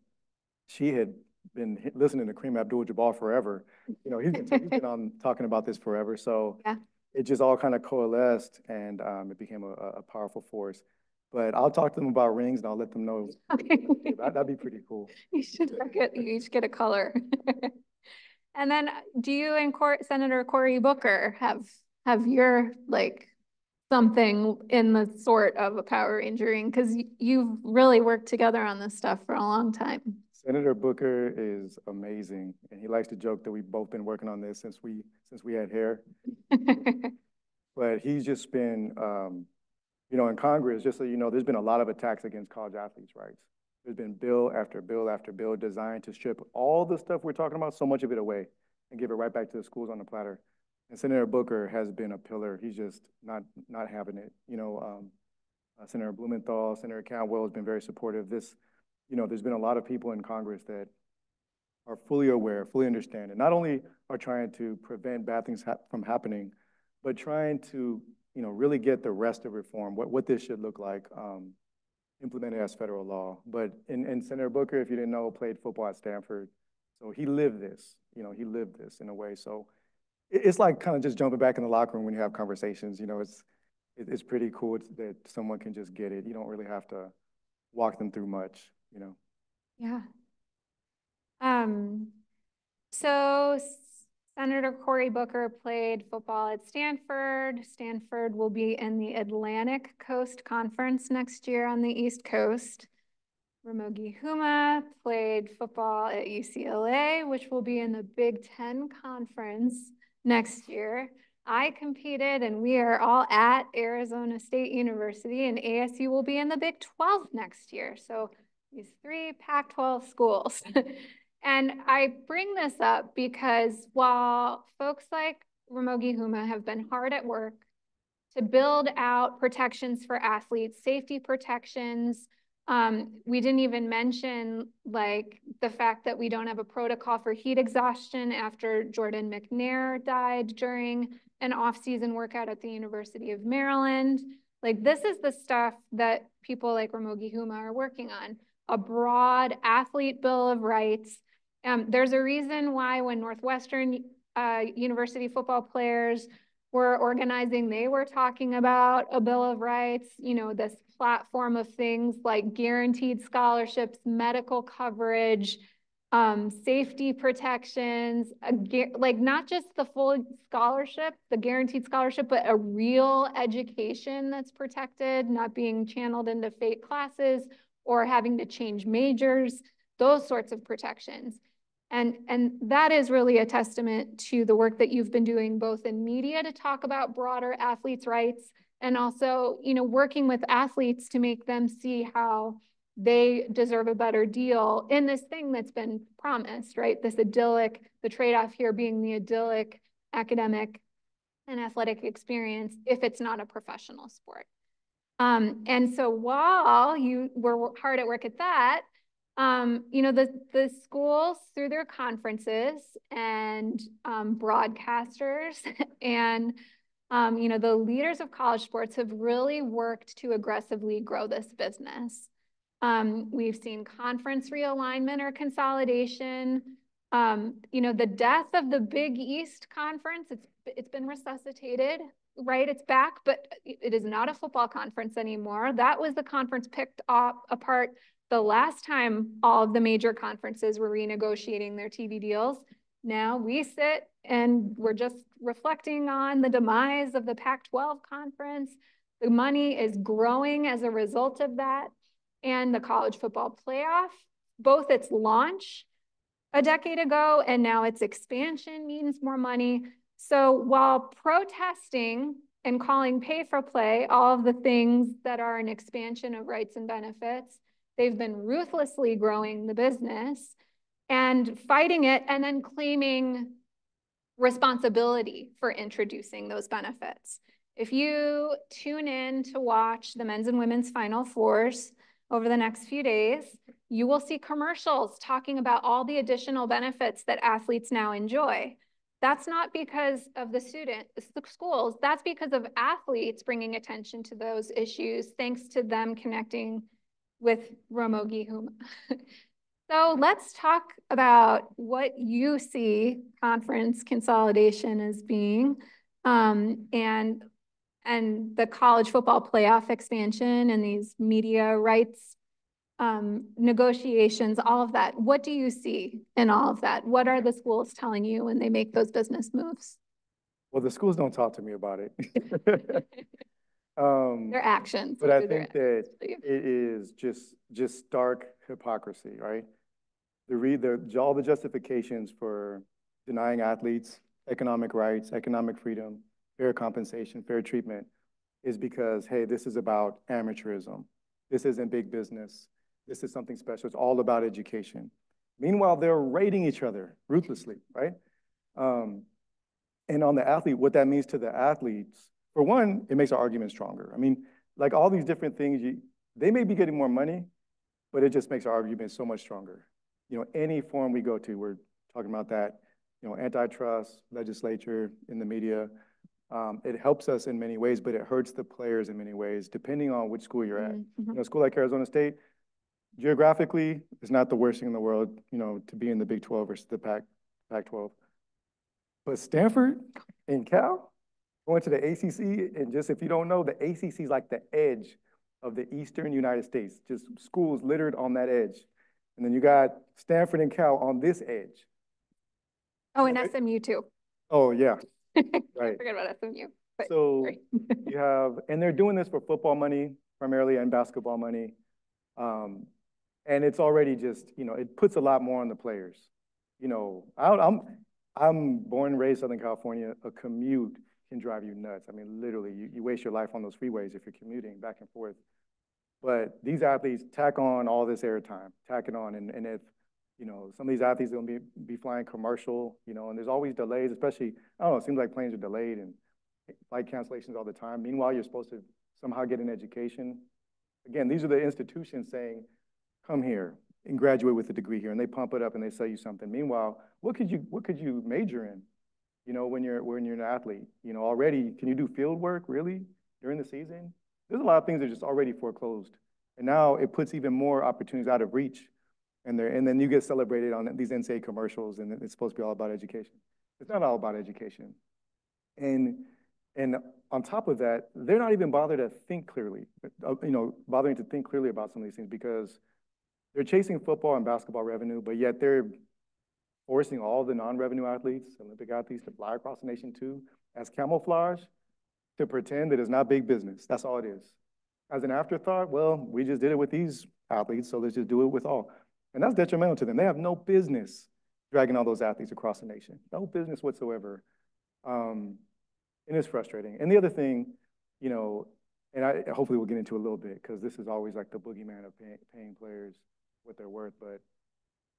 she had been listening to Kareem Abdul-Jabbar forever. You know, he's been, he's been on (laughs) talking about this forever. So yeah. it just all kind of coalesced and um, it became a, a, powerful force. But I'll talk to them about rings and I'll let them know. (laughs) Okay. that, that'd be pretty cool. You should get, you each get a color. (laughs) and then do you and Cor Senator Cory Booker have, have your like something in the sort of a power ring because you've really worked together on this stuff for a long time. Senator Booker is amazing, and he likes to joke that we've both been working on this since we since we had hair. (laughs) but he's just been, um, you know, in Congress. Just so you know, there's been a lot of attacks against college athletes' rights. There's been bill after bill after bill designed to strip all the stuff we're talking about, so much of it away, and give it right back to the schools on the platter. And Senator Booker has been a pillar. He's just not not having it. You know, um, uh, Senator Blumenthal, Senator Cantwell has been very supportive. This, you know, there's been a lot of people in Congress that are fully aware, fully understand, and not only are trying to prevent bad things ha from happening, but trying to, you know, really get the rest of reform, what, what this should look like, um, implemented as federal law. But in, in Senator Booker, if you didn't know, played football at Stanford. So he lived this, you know, he lived this in a way. So it's like kind of just jumping back in the locker room when you have conversations. You know, it's it's pretty cool that someone can just get it. You don't really have to walk them through much. You know. Yeah. Um. So Senator Cory Booker played football at Stanford. Stanford will be in the Atlantic Coast Conference next year on the East Coast. Ramogi Huma played football at UCLA, which will be in the Big Ten Conference next year. I competed and we are all at Arizona State University and ASU will be in the Big 12 next year. So these three Pac-12 schools. (laughs) and I bring this up because while folks like Ramogi Huma have been hard at work to build out protections for athletes, safety protections, um, we didn't even mention like the fact that we don't have a protocol for heat exhaustion after Jordan McNair died during an off-season workout at the University of Maryland. Like this is the stuff that people like Ramogi Huma are working on, a broad athlete bill of rights. Um, there's a reason why when Northwestern uh, University football players were organizing, they were talking about a bill of rights, you know, this platform of things like guaranteed scholarships, medical coverage, um, safety protections, like not just the full scholarship, the guaranteed scholarship, but a real education that's protected, not being channeled into fake classes or having to change majors, those sorts of protections. And, and that is really a testament to the work that you've been doing both in media to talk about broader athletes' rights and also, you know, working with athletes to make them see how they deserve a better deal in this thing that's been promised, right? This idyllic, the trade-off here being the idyllic academic and athletic experience if it's not a professional sport. Um, and so while you were hard at work at that, um, you know, the, the schools through their conferences and um, broadcasters (laughs) and, um, you know, the leaders of college sports have really worked to aggressively grow this business. Um, we've seen conference realignment or consolidation. Um, you know, the death of the Big East Conference, it's, it's been resuscitated, right? It's back, but it is not a football conference anymore. That was the conference picked up apart the last time all of the major conferences were renegotiating their TV deals. Now we sit and we're just reflecting on the demise of the Pac-12 conference. The money is growing as a result of that and the college football playoff, both its launch a decade ago and now its expansion means more money. So while protesting and calling pay for play all of the things that are an expansion of rights and benefits, they've been ruthlessly growing the business and fighting it and then claiming responsibility for introducing those benefits. If you tune in to watch the men's and women's Final Fours, over the next few days, you will see commercials talking about all the additional benefits that athletes now enjoy. That's not because of the student, the schools, that's because of athletes bringing attention to those issues, thanks to them connecting with Ramogi Huma. (laughs) so let's talk about what you see conference consolidation as being um, and and the college football playoff expansion and these media rights um, negotiations, all of that. What do you see in all of that? What are the schools telling you when they make those business moves? Well, the schools don't talk to me about it. (laughs) (laughs) um, Their actions. But I think that it is just just stark hypocrisy, right? The read the all the justifications for denying athletes economic rights, economic freedom, fair compensation, fair treatment is because, hey, this is about amateurism. This isn't big business. This is something special. It's all about education. Meanwhile, they're rating each other ruthlessly, right? Um, and on the athlete, what that means to the athletes, for one, it makes our argument stronger. I mean, like all these different things, you, they may be getting more money, but it just makes our argument so much stronger. You know, any forum we go to, we're talking about that, you know, antitrust, legislature, in the media, um, it helps us in many ways, but it hurts the players in many ways, depending on which school you're at. Mm -hmm. You know, a school like Arizona State, geographically, is not the worst thing in the world, you know, to be in the Big 12 versus the Pac, Pac-12. But Stanford and Cal, going to the ACC, and just if you don't know, the ACC is like the edge of the Eastern United States, just schools littered on that edge. And then you got Stanford and Cal on this edge. Oh, and SMU too. Oh, yeah. (laughs) Right. Forget about SMU. So you have, and they're doing this for football money primarily and basketball money. Um, and it's already just, you know, it puts a lot more on the players. You know, I, I'm, I'm born and raised Southern California. A commute can drive you nuts. I mean, literally, you, you waste your life on those freeways if you're commuting back and forth. But these athletes tack on all this airtime, tack it on. And, and if you know, some of these athletes are gonna be, be flying commercial, you know, and there's always delays, especially, I don't know, it seems like planes are delayed and flight cancellations all the time. Meanwhile, you're supposed to somehow get an education. Again, these are the institutions saying, come here and graduate with a degree here, and they pump it up and they sell you something. Meanwhile, what could you, what could you major in? You know, when you're, when you're an athlete, you know, already, can you do field work really during the season? There's a lot of things that are just already foreclosed. And now it puts even more opportunities out of reach and, there, and then you get celebrated on these NCAA commercials and it's supposed to be all about education. It's not all about education. And, and on top of that, they're not even bothered to think clearly, uh, you know, bothering to think clearly about some of these things because they're chasing football and basketball revenue, but yet they're forcing all the non-revenue athletes, Olympic athletes, to fly across the nation too, as camouflage to pretend that it's not big business. That's all it is. As an afterthought, well, we just did it with these athletes, so let's just do it with all. And that's detrimental to them. They have no business dragging all those athletes across the nation. No business whatsoever. Um, and it's frustrating. And the other thing, you know, and I hopefully we'll get into a little bit because this is always like the boogeyman of pay, paying players what they're worth. But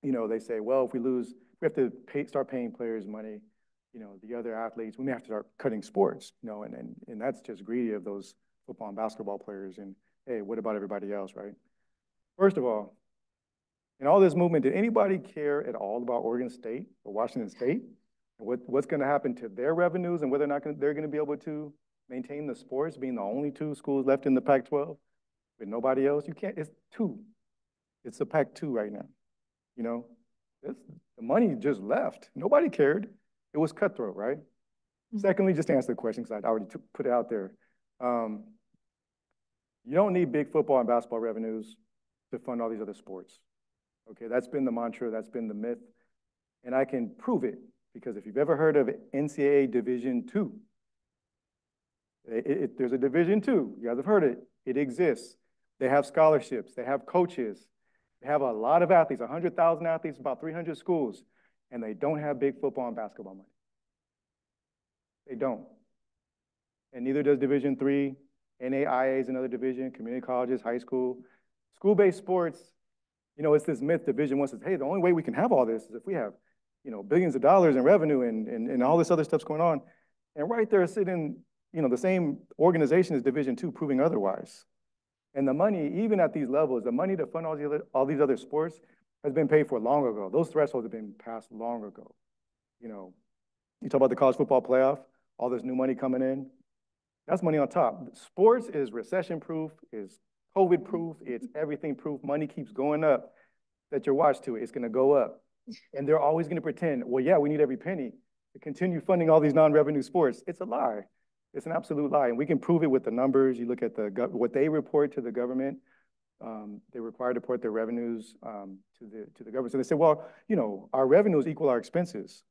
you know, they say, well, if we lose, we have to pay, start paying players money. You know, the other athletes, we may have to start cutting sports. You know, and and and that's just greedy of those football and basketball players. And hey, what about everybody else, right? First of all, in all this movement, did anybody care at all about Oregon State or Washington State? What, what's going to happen to their revenues and whether or not gonna, they're going to be able to maintain the sports, being the only two schools left in the Pac-12 with nobody else? You can't, it's two. It's the Pac-2 right now. You know, it's, the money just left. Nobody cared. It was cutthroat, right? Mm -hmm. Secondly, just to answer the question, because I already put it out there. Um, you don't need big football and basketball revenues to fund all these other sports. Okay, that's been the mantra, that's been the myth, and I can prove it because if you've ever heard of NCAA Division Two, there's a Division Two. You guys have heard it. It exists. They have scholarships. They have coaches. They have a lot of athletes, 100,000 athletes, about 300 schools, and they don't have big football and basketball money. They don't. And neither does Division Three. NAIA is another division, community colleges, high school. School-based sports, you know, it's this myth Division One says, hey, the only way we can have all this is if we have, you know, billions of dollars in revenue and, and, and all this other stuff's going on. And right there sitting, you know, the same organization as Division Two proving otherwise. And the money, even at these levels, the money to fund all, the other, all these other sports has been paid for long ago. Those thresholds have been passed long ago. You know, you talk about the college football playoff, all this new money coming in. That's money on top. Sports is recession proof, is COVID proof, it's everything proof. Money keeps going up. that you're watch to it, it's gonna go up. And they're always gonna pretend, well, yeah, we need every penny to continue funding all these non-revenue sports. It's a lie. It's an absolute lie. And we can prove it with the numbers. You look at the what they report to the government. Um, they're required to report their revenues um, to the to the government. So they say, well, you know, our revenues equal our expenses.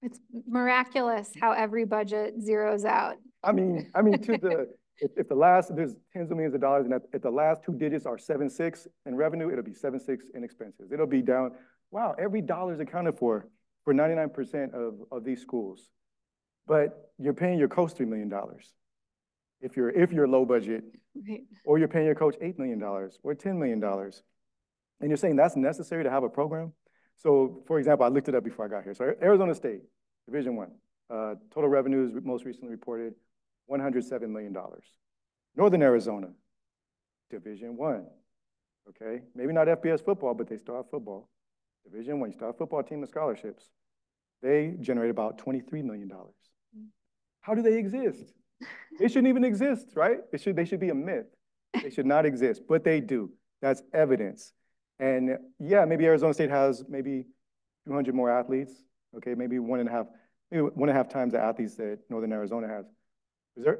It's miraculous how every budget zeroes out. I mean, I mean, to the (laughs) if, if the last there's tens of millions of dollars, and if the last two digits are seven six in revenue, it'll be seven six in expenses. It'll be down. Wow, every dollar is accounted for for 99% of, of these schools. But you're paying your coach $3 million if you're if you're low budget, right. or you're paying your coach $8 million or $10 million. And you're saying that's necessary to have a program? So for example, I looked it up before I got here. So Arizona State, Division One, uh, total revenues most recently reported $107 million. Northern Arizona, Division One. Okay, maybe not FBS football, but they still have football. Division One, you still have football team and scholarships. They generate about $23 million. How do they exist? they shouldn't even exist, right? They should, they should be a myth. They should not exist, but they do. That's evidence. And yeah, maybe Arizona State has maybe 200 more athletes. Okay, maybe one and a half, maybe one and a half times the athletes that Northern Arizona has.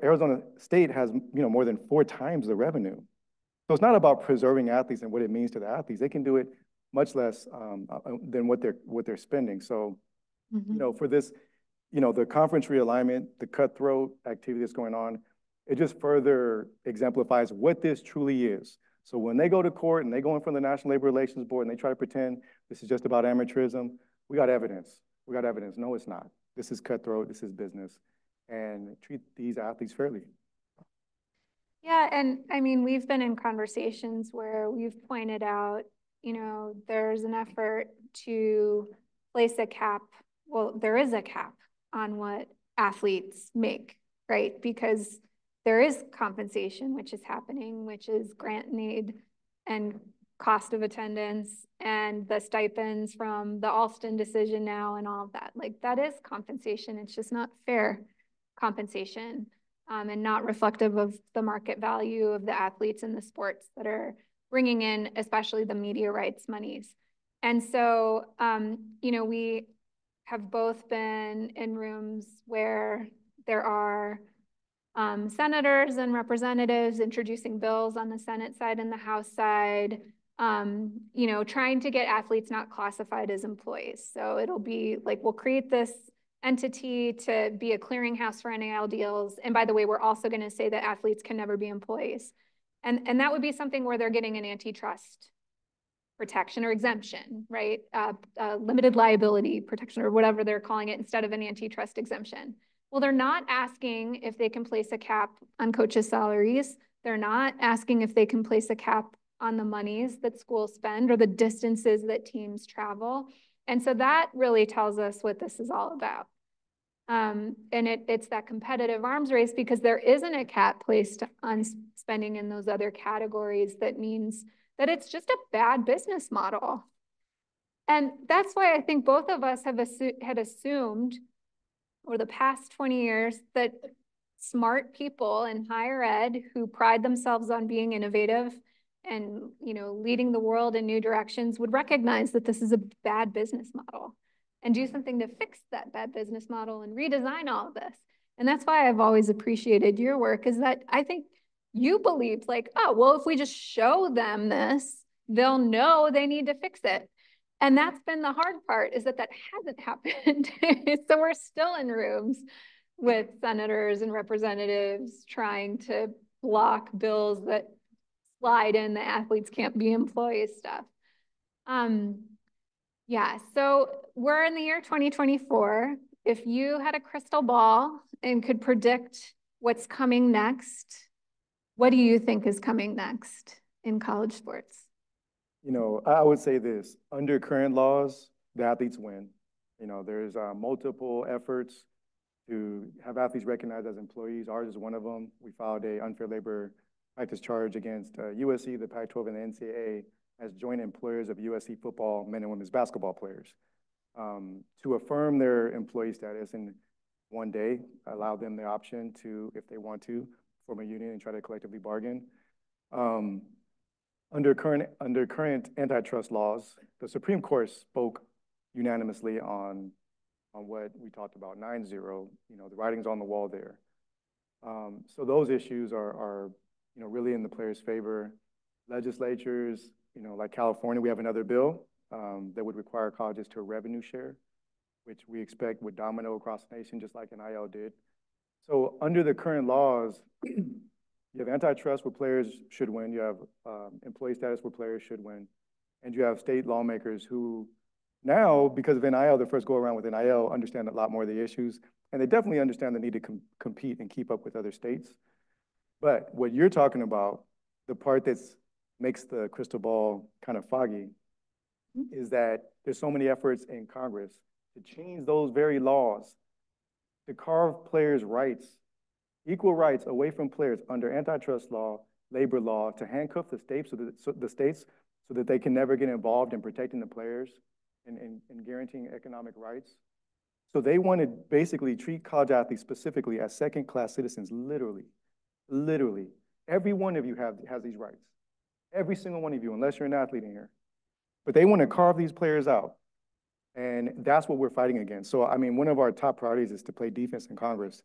Arizona State has, you know, more than four times the revenue. So it's not about preserving athletes and what it means to the athletes. They can do it much less um, uh, than what they're what they're spending. So, mm -hmm. you know, for this, you know, the conference realignment, the cutthroat activity that's going on, it just further exemplifies what this truly is. So when they go to court and they go in front of the National Labor Relations Board and they try to pretend this is just about amateurism, we got evidence. We got evidence. No, it's not. This is cutthroat. This is business. And treat these athletes fairly. Yeah, and I mean, we've been in conversations where we've pointed out, you know, there's an effort to place a cap. Well, there is a cap on what athletes make, right? Because there is compensation, which is happening, which is grant and aid and cost of attendance and the stipends from the Alston decision now and all of that. Like that is compensation. It's just not fair compensation um, and not reflective of the market value of the athletes and the sports that are bringing in, especially the media rights monies. And so, um, you know, we have both been in rooms where there are um, senators and representatives introducing bills on the Senate side and the House side um, you know, trying to get athletes not classified as employees. So it'll be like, we'll create this entity to be a clearinghouse for NIL deals. And by the way, we're also going to say that athletes can never be employees. And, and that would be something where they're getting an antitrust protection or exemption, right? Uh, uh, limited liability protection or whatever they're calling it instead of an antitrust exemption. Well, they're not asking if they can place a cap on coaches' salaries. They're not asking if they can place a cap on the monies that schools spend or the distances that teams travel. And so that really tells us what this is all about. Um, and it, it's that competitive arms race because there isn't a cap placed on spending in those other categories that means that it's just a bad business model. And that's why I think both of us have assu had assumed over the past 20 years that smart people in higher ed who pride themselves on being innovative and you know leading the world in new directions would recognize that this is a bad business model and do something to fix that bad business model and redesign all of this and that's why i've always appreciated your work is that i think you believed like oh well if we just show them this they'll know they need to fix it and that's been the hard part is that that hasn't (laughs) happened so we're still in rooms with senators and representatives trying to block bills that slide in the athletes can't be employees stuff. Um, yeah, so we're in the year 2024. If you had a crystal ball and could predict what's coming next, what do you think is coming next in college sports? You know, I would say this, under current laws, the athletes win. You know, there's uh, multiple efforts to have athletes recognized as employees. Ours is one of them. We filed a unfair labor practice charge against uh, USC, the Pac-12, and the NCAA as joint employers of USC football men and women's basketball players um, to affirm their employee status and one day allow them the option to, if they want to, form a union and try to collectively bargain. Um, under current under current antitrust laws, the Supreme Court spoke unanimously on on what we talked about, 9-0, you know, the writing's on the wall there. Um, so those issues are, are you know, really in the players' favor. Legislatures, you know, like California, we have another bill um, that would require colleges to a revenue share, which we expect would domino across the nation, just like NIL did. So under the current laws, you have antitrust where players should win, you have um, employee status where players should win, and you have state lawmakers who now, because of NIL, the first go around with NIL, understand a lot more of the issues, and they definitely understand the need to com compete and keep up with other states. But what you're talking about, the part that makes the crystal ball kind of foggy, mm-hmm. is that there's so many efforts in Congress to change those very laws, to carve players' rights, equal rights away from players under antitrust law, labor law, to handcuff the states so that, so the states so that they can never get involved in protecting the players and, and, and guaranteeing economic rights. So they want to basically treat college athletes specifically as second-class citizens, literally. Literally, every one of you have, has these rights. Every single one of you, unless you're an athlete in here. But they want to carve these players out. And that's what we're fighting against. So, I mean, one of our top priorities is to play defense in Congress.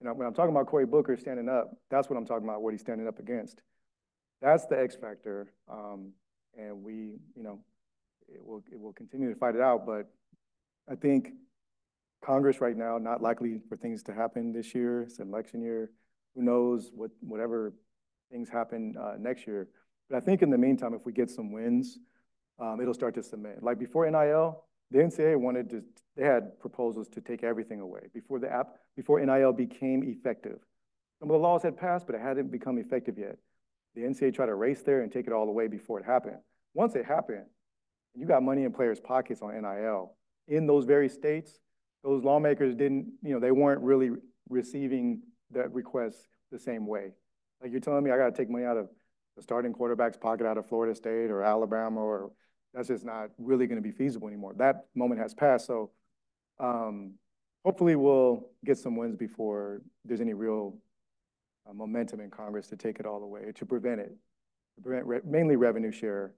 You know, when I'm talking about Cory Booker standing up, that's what I'm talking about, what he's standing up against. That's the X factor. Um, and we, you know, it will, it will continue to fight it out. But I think Congress right now, not likely for things to happen this year. It's an election year who knows what whatever things happen uh, next year. But I think in the meantime, if we get some wins, um, it'll start to cement. Like before NIL, the NCAA wanted to, they had proposals to take everything away before the app, before NIL became effective. Some of the laws had passed, but it hadn't become effective yet. The NCAA tried to race there and take it all away before it happened. Once it happened, you got money in players' pockets on NIL. In those very states, those lawmakers didn't, you know, they weren't really receiving that request the same way. Like you're telling me I got to take money out of the starting quarterback's pocket out of Florida State or Alabama, or that's just not really going to be feasible anymore. That moment has passed. So um, hopefully we'll get some wins before there's any real uh, momentum in Congress to take it all away, to prevent it, to prevent re mainly revenue share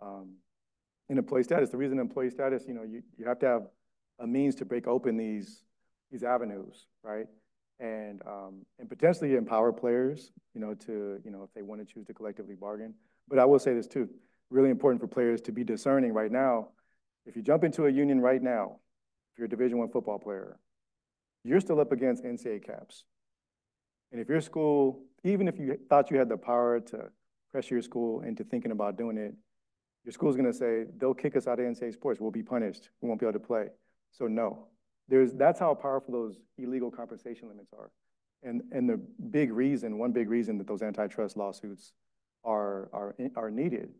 um, in employee status. The reason employee status, you know, you, you have to have a means to break open these, these avenues, right? and um, and potentially empower players, you know, to you know if they want to choose to collectively bargain. But I will say this too: really important for players to be discerning right now. If you jump into a union right now, if you're a Division One football player, you're still up against NCAA caps. And if your school, even if you thought you had the power to pressure your school into thinking about doing it, your school's going to say, they'll kick us out of NCAA sports. We'll be punished. We won't be able to play. So no, there's, that's how powerful those illegal compensation limits are. And, and the big reason, one big reason that those antitrust lawsuits are, are, are needed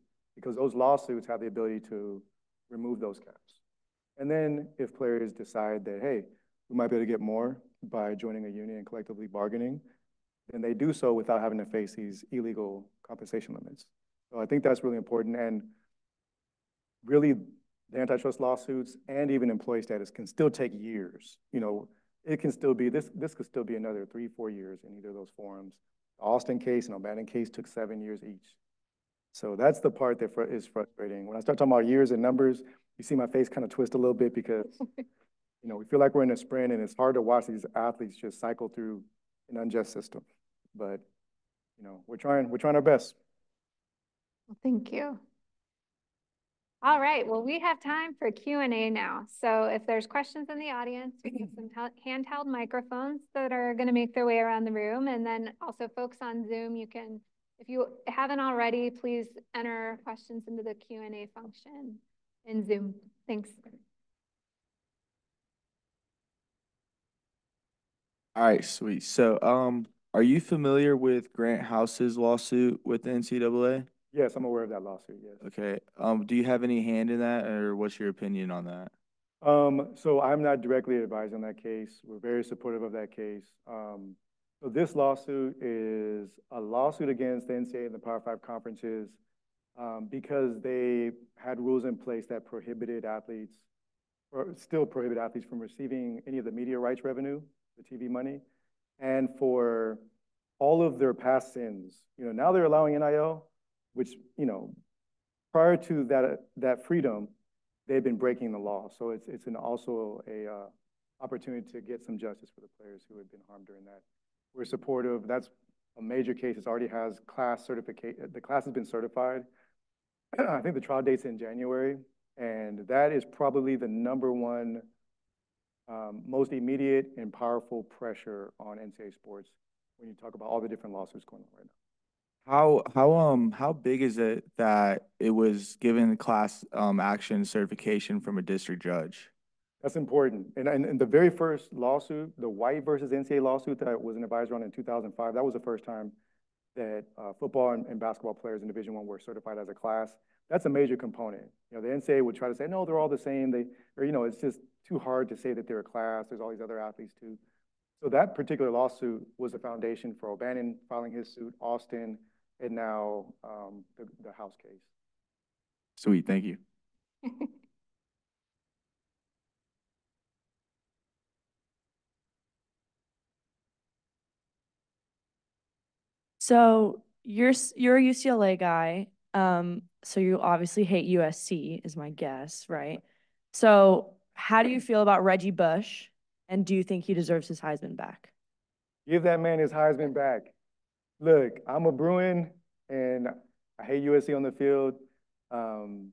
because those lawsuits have the ability to remove those caps. And then if players decide that, hey, we might be able to get more by joining a union and collectively bargaining, then they do so without having to face these illegal compensation limits. So I think that's really important. And really, the antitrust lawsuits and even employee status can still take years. You know, it can still be, this, this could still be another three, four years in either of those forums. The Alston case and O'Bannon case took seven years each. So that's the part that fr is frustrating. When I start talking about years and numbers, you see my face kind of twist a little bit because, (laughs) you know, we feel like we're in a sprint and it's hard to watch these athletes just cycle through an unjust system. But, you know, we're trying, we're trying our best. Well, thank you. All right, well, we have time for Q&A now. So if there's questions in the audience, we have some handheld microphones that are going to make their way around the room. And then also folks on Zoom, you can, if you haven't already, please enter questions into the Q&A function in Zoom. Thanks. All right, sweet. So um, are you familiar with Grant House's lawsuit with the NCAA? Yes, I'm aware of that lawsuit, yes. Okay. Um, do you have any hand in that or what's your opinion on that? Um, so I'm not directly advised on that case. We're very supportive of that case. Um, so this lawsuit is a lawsuit against the NCAA and the Power Five conferences um, because they had rules in place that prohibited athletes or still prohibit athletes from receiving any of the media rights revenue, the TV money, and for all of their past sins. You know, now they're allowing NIL, which, you know, prior to that, that freedom, they've been breaking the law. So it's, it's an also a uh, opportunity to get some justice for the players who have been harmed during that. We're supportive. That's a major case. It already has class certification. The class has been certified. (clears throat) I think the trial date's in January, and that is probably the number one um, most immediate and powerful pressure on NCAA sports when you talk about all the different lawsuits going on right now. How how um how big is it that it was given class um action certification from a district judge? That's important. And, and, and the very first lawsuit, the White versus NCAA lawsuit that was an advisor on in 2005, that was the first time that uh, football and, and, basketball players in Division One were certified as a class. That's a major component. You know, the NCAA would try to say, no, they're all the same. They, or you know, it's just too hard to say that they're a class. There's all these other athletes too. So that particular lawsuit was the foundation for O'Bannon filing his suit, Alston, and now um, the, the House case. Sweet, thank you. (laughs) so you're you're a UCLA guy, um, so you obviously hate USC, is my guess, right? So how do you feel about Reggie Bush, and do you think he deserves his Heisman back? Give that man his Heisman back. Look, I'm a Bruin and I hate USC on the field. Um,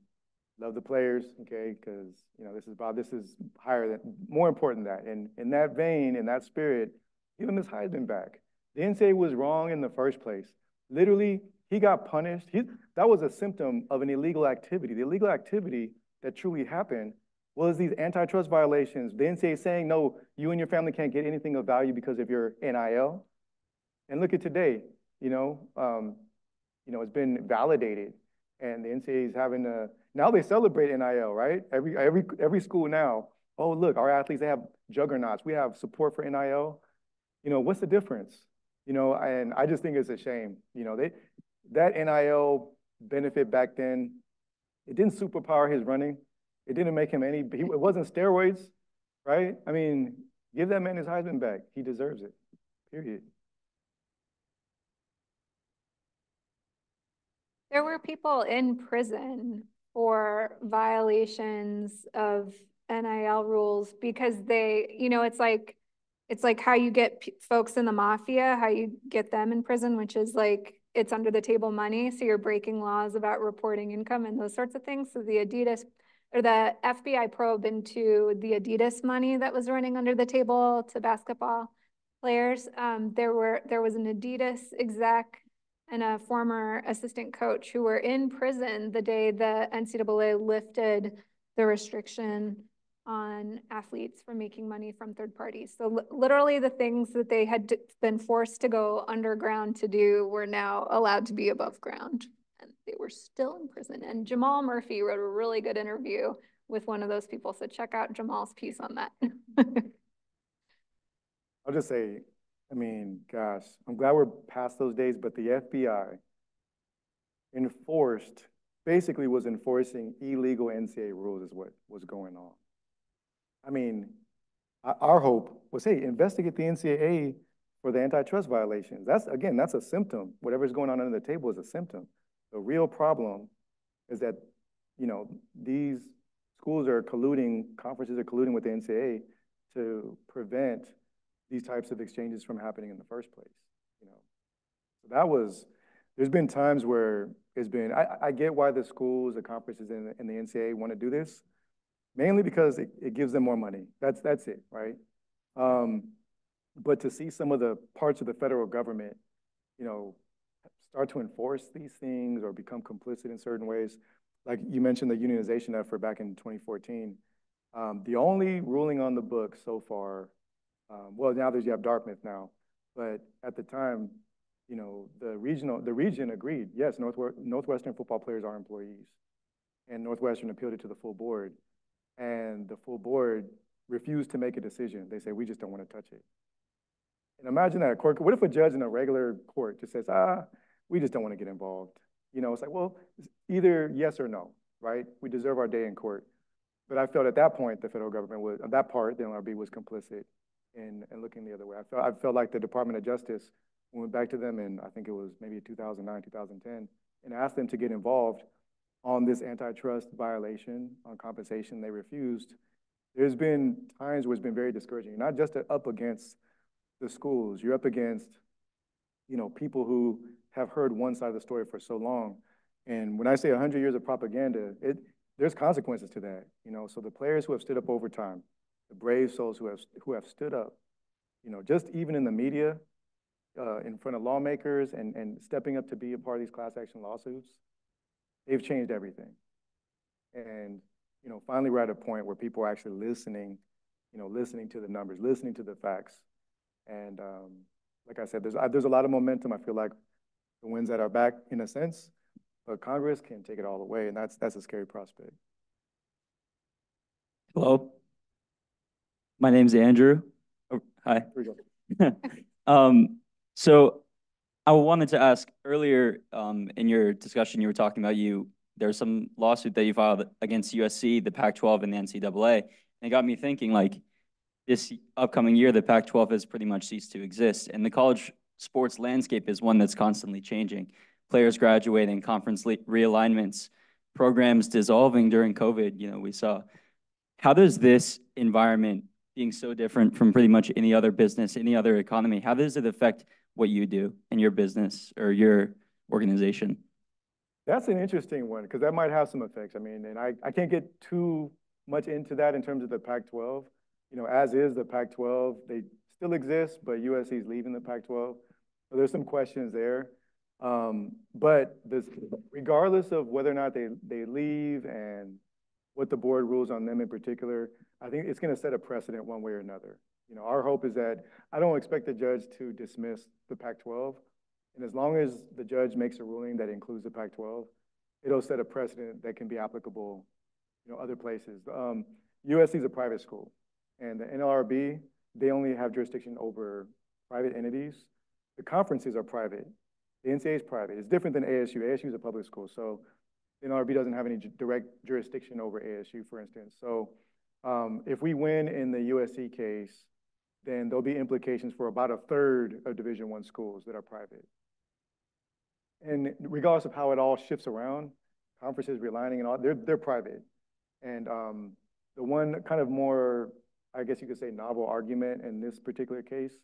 love the players, okay, because you know this is about this is higher than more important than that. And in that vein, in that spirit, give him his Heisman back. The NCAA was wrong in the first place. Literally, he got punished. He, that was a symptom of an illegal activity. The illegal activity that truly happened was these antitrust violations. The NCAA saying, no, you and your family can't get anything of value because of your NIL. And look at today, you know, um, you know, it's been validated. And the NCAA is having to, now they celebrate NIL, right? Every, every, every school now, oh, look, our athletes, they have juggernauts. We have support for NIL. You know, what's the difference? You know, and I just think it's a shame. You know, they, that NIL benefit back then, it didn't superpower his running. It didn't make him any, he, it wasn't steroids, right? I mean, give that man his Heisman back. He deserves it, period. There were people in prison for violations of NIL rules because they, you know, it's like, it's like how you get folks in the mafia, how you get them in prison, which is like, it's under the table money, so you're breaking laws about reporting income and those sorts of things. So the Adidas, or the FBI probe into the Adidas money that was running under the table to basketball players. Um, there were, there was an Adidas exec and a former assistant coach who were in prison the day the NCAA lifted the restriction on athletes from making money from third parties. So li- literally the things that they had been forced to go underground to do were now allowed to be above ground. And they were still in prison. And Jamal Murphy wrote a really good interview with one of those people. So check out Jamal's piece on that. (laughs) I'll just say, I mean, gosh, I'm glad we're past those days, but the FBI enforced, basically was enforcing illegal NCAA rules is what was going on. I mean, our, hope was, hey, investigate the NCAA for the antitrust violations. That's, again, that's a symptom. Whatever's going on under the table is a symptom. The real problem is that, you know, these schools are colluding, conferences are colluding with the NCAA to prevent these types of exchanges from happening in the first place, you know. So that was, there's been times where it's been, I, I get why the schools, the conferences and, and the NCAA want to do this, mainly because it, it gives them more money. That's, that's it, right? Um, but to see some of the parts of the federal government, you know, start to enforce these things or become complicit in certain ways, like you mentioned the unionization effort back in 2014, um, the only ruling on the book so far um, well, now there's, you have Dartmouth now, but at the time, you know, the regional, the region agreed, yes, Northwest, Northwestern football players are employees. And Northwestern appealed it to the full board. And the full board refused to make a decision. They say, we just don't want to touch it. And imagine that court, what if a judge in a regular court just says, ah, we just don't want to get involved? You know, it's like, well, it's either yes or no, right? We deserve our day in court. But I felt at that point, the federal government was, on that part, the NLRB was complicit in, and looking the other way. I felt, I felt like the Department of Justice went back to them in, I think it was maybe 2009, 2010, and asked them to get involved on this antitrust violation on compensation. They refused. There's been times where it's been very discouraging. You're not just up against the schools, you're up against, you know, people who have heard one side of the story for so long. And when I say 100 years of propaganda, it, there's consequences to that, you know. So the players who have stood up over time, the brave souls who have, who have stood up, you know, just even in the media, uh, in front of lawmakers and, and stepping up to be a part of these class action lawsuits, they've changed everything. And, you know, finally we're at a point where people are actually listening, you know, listening to the numbers, listening to the facts. And um, like I said, there's, I, there's a lot of momentum. I feel like the winds that are back in a sense, but Congress can take it all away. And that's, that's a scary prospect. Hello. My name's Andrew. Oh, hi. Here we go. (laughs) Um, so I wanted to ask earlier, um, in your discussion, you were talking about you, there's some lawsuit that you filed against USC, the Pac-12 and the NCAA. And it got me thinking like this upcoming year, the Pac-12 has pretty much ceased to exist and the college sports landscape is one that's constantly changing. Players graduating, conference realignments, programs dissolving during COVID, you know, we saw. How does this environment being so different from pretty much any other business, any other economy, how does it affect what you do in your business or your organization? That's an interesting one because that might have some effects. I mean, and I, I can't get too much into that in terms of the Pac-12. You know, as is the Pac-12, they still exist, but USC is leaving the Pac-12. So there's some questions there. Um, but this, regardless of whether or not they, they leave and what the board rules on them in particular, I think it's going to set a precedent one way or another. You know, our hope is that I don't expect the judge to dismiss the Pac-12. And as long as the judge makes a ruling that includes the Pac-12, it'll set a precedent that can be applicable, you know, other places. Um, USC is a private school, and the NLRB, they only have jurisdiction over private entities. The conferences are private. The NCAA is private. It's different than ASU. ASU is a public school, so the NLRB doesn't have any direct jurisdiction over ASU, for instance. So um, if we win in the USC case, then there'll be implications for about a third of Division One schools that are private. And regardless of how it all shifts around, conferences realigning and all, they're, they're private. And um, the one kind of more, I guess you could say, novel argument in this particular case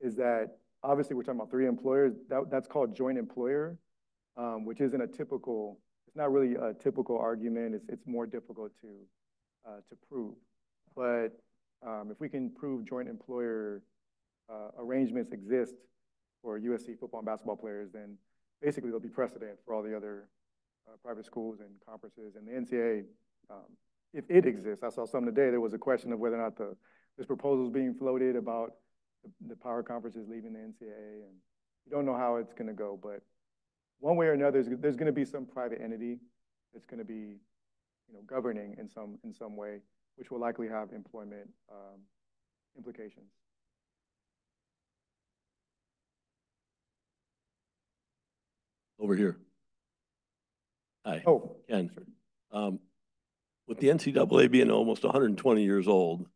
is that obviously we're talking about three employers, that, that's called joint employer, um, which isn't a typical, it's not really a typical argument. It's, it's more difficult to, uh, to prove. But, um, if we can prove joint employer, uh, arrangements exist for USC football and basketball players, then basically there'll be precedent for all the other, uh, private schools and conferences. And the NCAA, um, if it exists, I saw some today, there was a question of whether or not the, this proposal is being floated about the, the power conferences leaving the NCAA, and you don't know how it's gonna go, but one way or another, there's, there's gonna be some private entity that's gonna be, you know, governing in some, in some way, which will likely have employment, um, implications. Over here. Hi, Oh, Ken. Um, with the NCAA being almost hundred and twenty years old,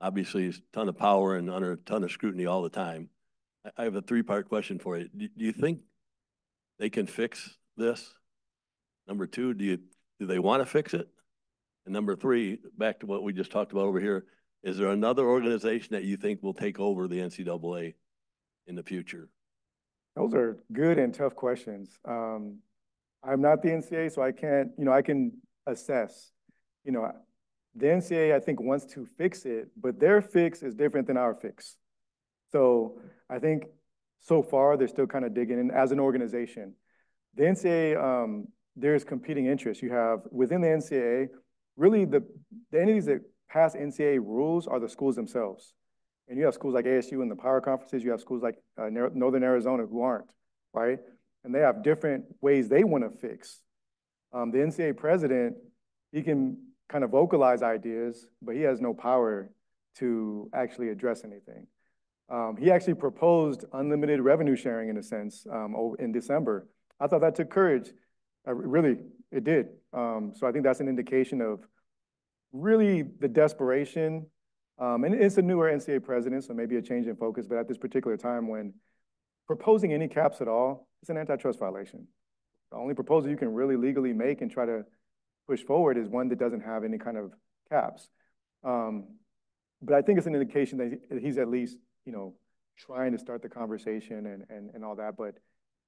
obviously it's a ton of power and under a ton of scrutiny all the time. I, have a three-part question for you. Do, do you think they can fix this? Number two, do you, do they want to fix it? And number three, back to what we just talked about over here, is there another organization that you think will take over the NCAA in the future? Those are good and tough questions. Um, I'm not the NCAA, so I can't, you know, I can assess. You know, the NCAA, I think, wants to fix it, but their fix is different than our fix. So I think so far they're still kind of digging in as an organization. The NCAA, um, there's competing interests. You have within the NCAA, really the, the entities that pass NCAA rules are the schools themselves. And you have schools like ASU and the power conferences, you have schools like uh, Northern Arizona who aren't, right? And they have different ways they want to fix. Um, the NCAA president, he can kind of vocalize ideas, but he has no power to actually address anything. Um, he actually proposed unlimited revenue sharing in a sense um, in December. I thought that took courage. I, really, it did. Um, so I think that's an indication of really the desperation um, and it's a newer NCAA president, so maybe a change in focus, but at this particular time when proposing any caps at all, it's an antitrust violation. The only proposal you can really legally make and try to push forward is one that doesn't have any kind of caps. Um, but I think it's an indication that he's at least, you know, trying to start the conversation and, and, and all that, but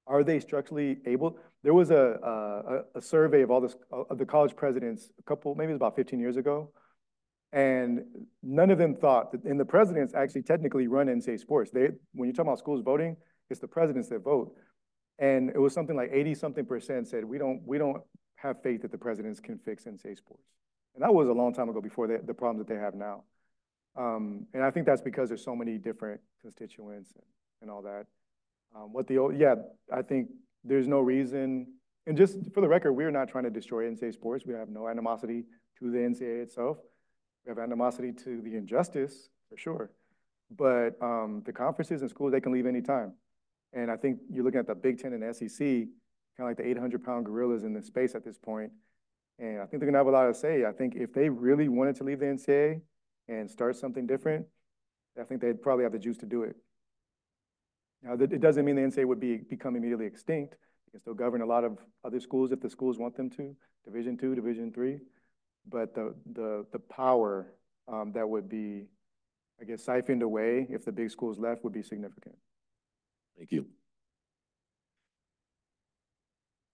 are they structurally able? There was a, a, a survey of all this, of the college presidents a couple, maybe it was about 15 years ago, and none of them thought that, and the presidents actually technically run NCAA sports. They, when you're talking about schools voting, it's the presidents that vote. And it was something like 80 something percent said, we don't, we don't have faith that the presidents can fix NCAA sports. And that was a long time ago before the, the problems that they have now. Um, and I think that's because there's so many different constituents and, and all that. Um, what the, old, yeah, I think there's no reason, and just for the record, we're not trying to destroy NCAA sports. We have no animosity to the NCAA itself. We have animosity to the injustice, for sure. But um, the conferences and schools, they can leave anytime. And I think you're looking at the Big Ten and SEC, kind of like the 800 pound gorillas in the space at this point. And I think they're gonna have a lot to say. I think if they really wanted to leave the NCAA and start something different, I think they'd probably have the juice to do it. Now, it doesn't mean the NCAA would be become immediately extinct. They can still govern a lot of other schools if the schools want them to, Division two, Division three but the, the, the power um, that would be, I guess, siphoned away if the big schools left would be significant. Thank you.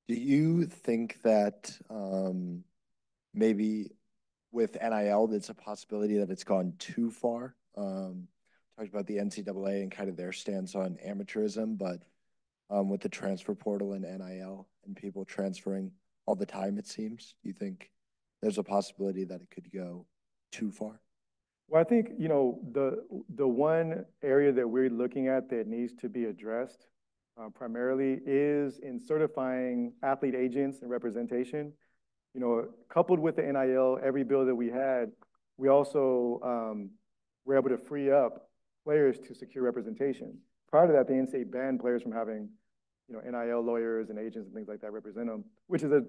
Do you think that um, maybe with NIL, there's a possibility that it's gone too far? Um, talked about the NCAA and kind of their stance on amateurism, but um, with the transfer portal and NIL and people transferring all the time, it seems, do you think there's a possibility that it could go too far? Well, I think, you know, the, the one area that we're looking at that needs to be addressed uh, primarily is in certifying athlete agents and representation. You know, coupled with the NIL, every bill that we had, we also um, were able to free up players to secure representation. Prior to that, the NCAA banned players from having, you know, NIL lawyers and agents and things like that represent them, which is an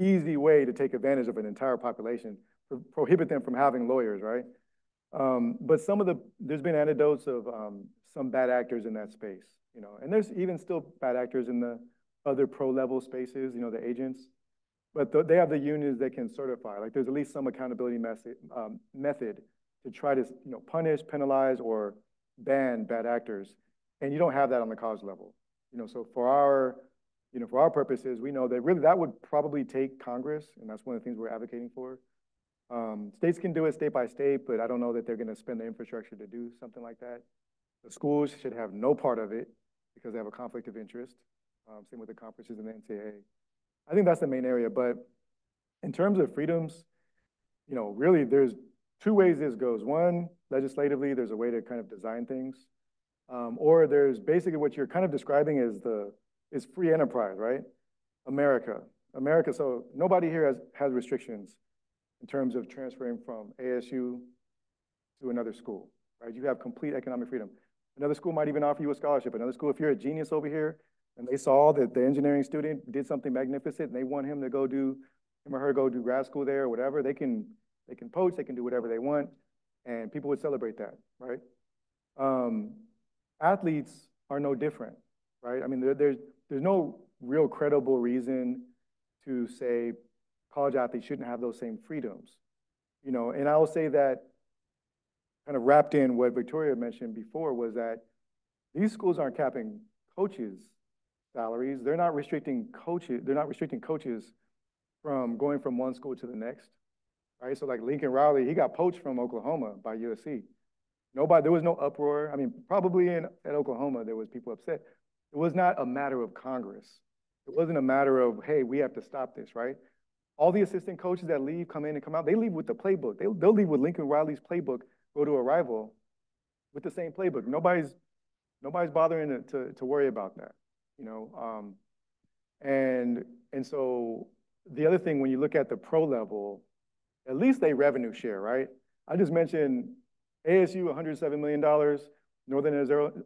easy way to take advantage of an entire population, pro prohibit them from having lawyers, right? Um, but some of the, there's been anecdotes of um, some bad actors in that space, you know, and there's even still bad actors in the other pro level spaces, you know, the agents, but th they have the unions that can certify, like there's at least some accountability method, um, method to try to, you know, punish, penalize, or ban bad actors. And you don't have that on the college level. You know, so for our, you know, for our purposes, we know that really that would probably take Congress, and that's one of the things we're advocating for. Um, states can do it state by state, but I don't know that they're gonna spend the infrastructure to do something like that. The schools should have no part of it because they have a conflict of interest. Um, same with the conferences and the NCAA. I think that's the main area, but in terms of freedoms, you know, really there's two ways this goes. One, legislatively, there's a way to kind of design things. Um, or there's basically what you're kind of describing is the, is free enterprise, right? America, America. So nobody here has, has restrictions in terms of transferring from ASU to another school, right? You have complete economic freedom. Another school might even offer you a scholarship. Another school, if you're a genius over here and they saw that the engineering student did something magnificent and they want him to go do, him or her go do grad school there or whatever, they can, they can poach, they can do whatever they want, and people would celebrate that, right? Um, athletes are no different, right? I mean, there, there's, there's no real credible reason to say college athletes shouldn't have those same freedoms, you know, and I will say that kind of wrapped in what Victoria mentioned before was that these schools aren't capping coaches' salaries. They're not restricting coaches. They're not restricting coaches from going from one school to the next, right? So like Lincoln Riley, he got poached from Oklahoma by USC. Nobody, there was no uproar. I mean, probably in at Oklahoma, there was people upset. It was not a matter of Congress. It wasn't a matter of, hey, we have to stop this, right? All the assistant coaches that leave, come in and come out, they leave with the playbook. They, they'll leave with Lincoln Riley's playbook go to a rival with the same playbook. Nobody's nobody's bothering to, to, to worry about that, you know. Um, and and so the other thing, when you look at the pro level, at least they revenue share, right? I just mentioned ASU, 107 million dollars, Northern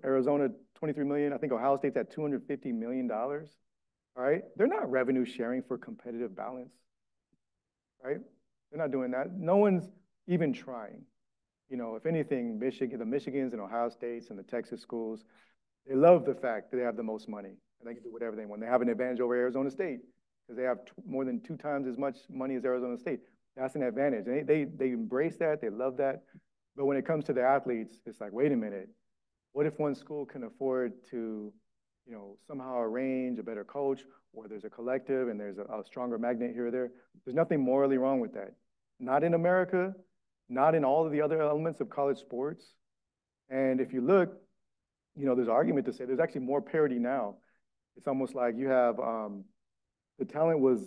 Arizona, 23 million. I think Ohio State's at 250 million dollars. All right, they're not revenue sharing for competitive balance, right? They're not doing that. No one's even trying you know, if anything, Michigan, the Michigans and Ohio States and the Texas schools, they love the fact that they have the most money and they can do whatever they want. They have an advantage over Arizona State because they have more than two times as much money as Arizona State. That's an advantage. They, they, they embrace that, they love that. But when it comes to the athletes, it's like, wait a minute, what if one school can afford to, you know, somehow arrange a better coach or there's a collective and there's a, a stronger magnet here or there? There's nothing morally wrong with that. Not in America, not in all of the other elements of college sports. And if you look, you know, there's argument to say there's actually more parity now. It's almost like you have um, the talent was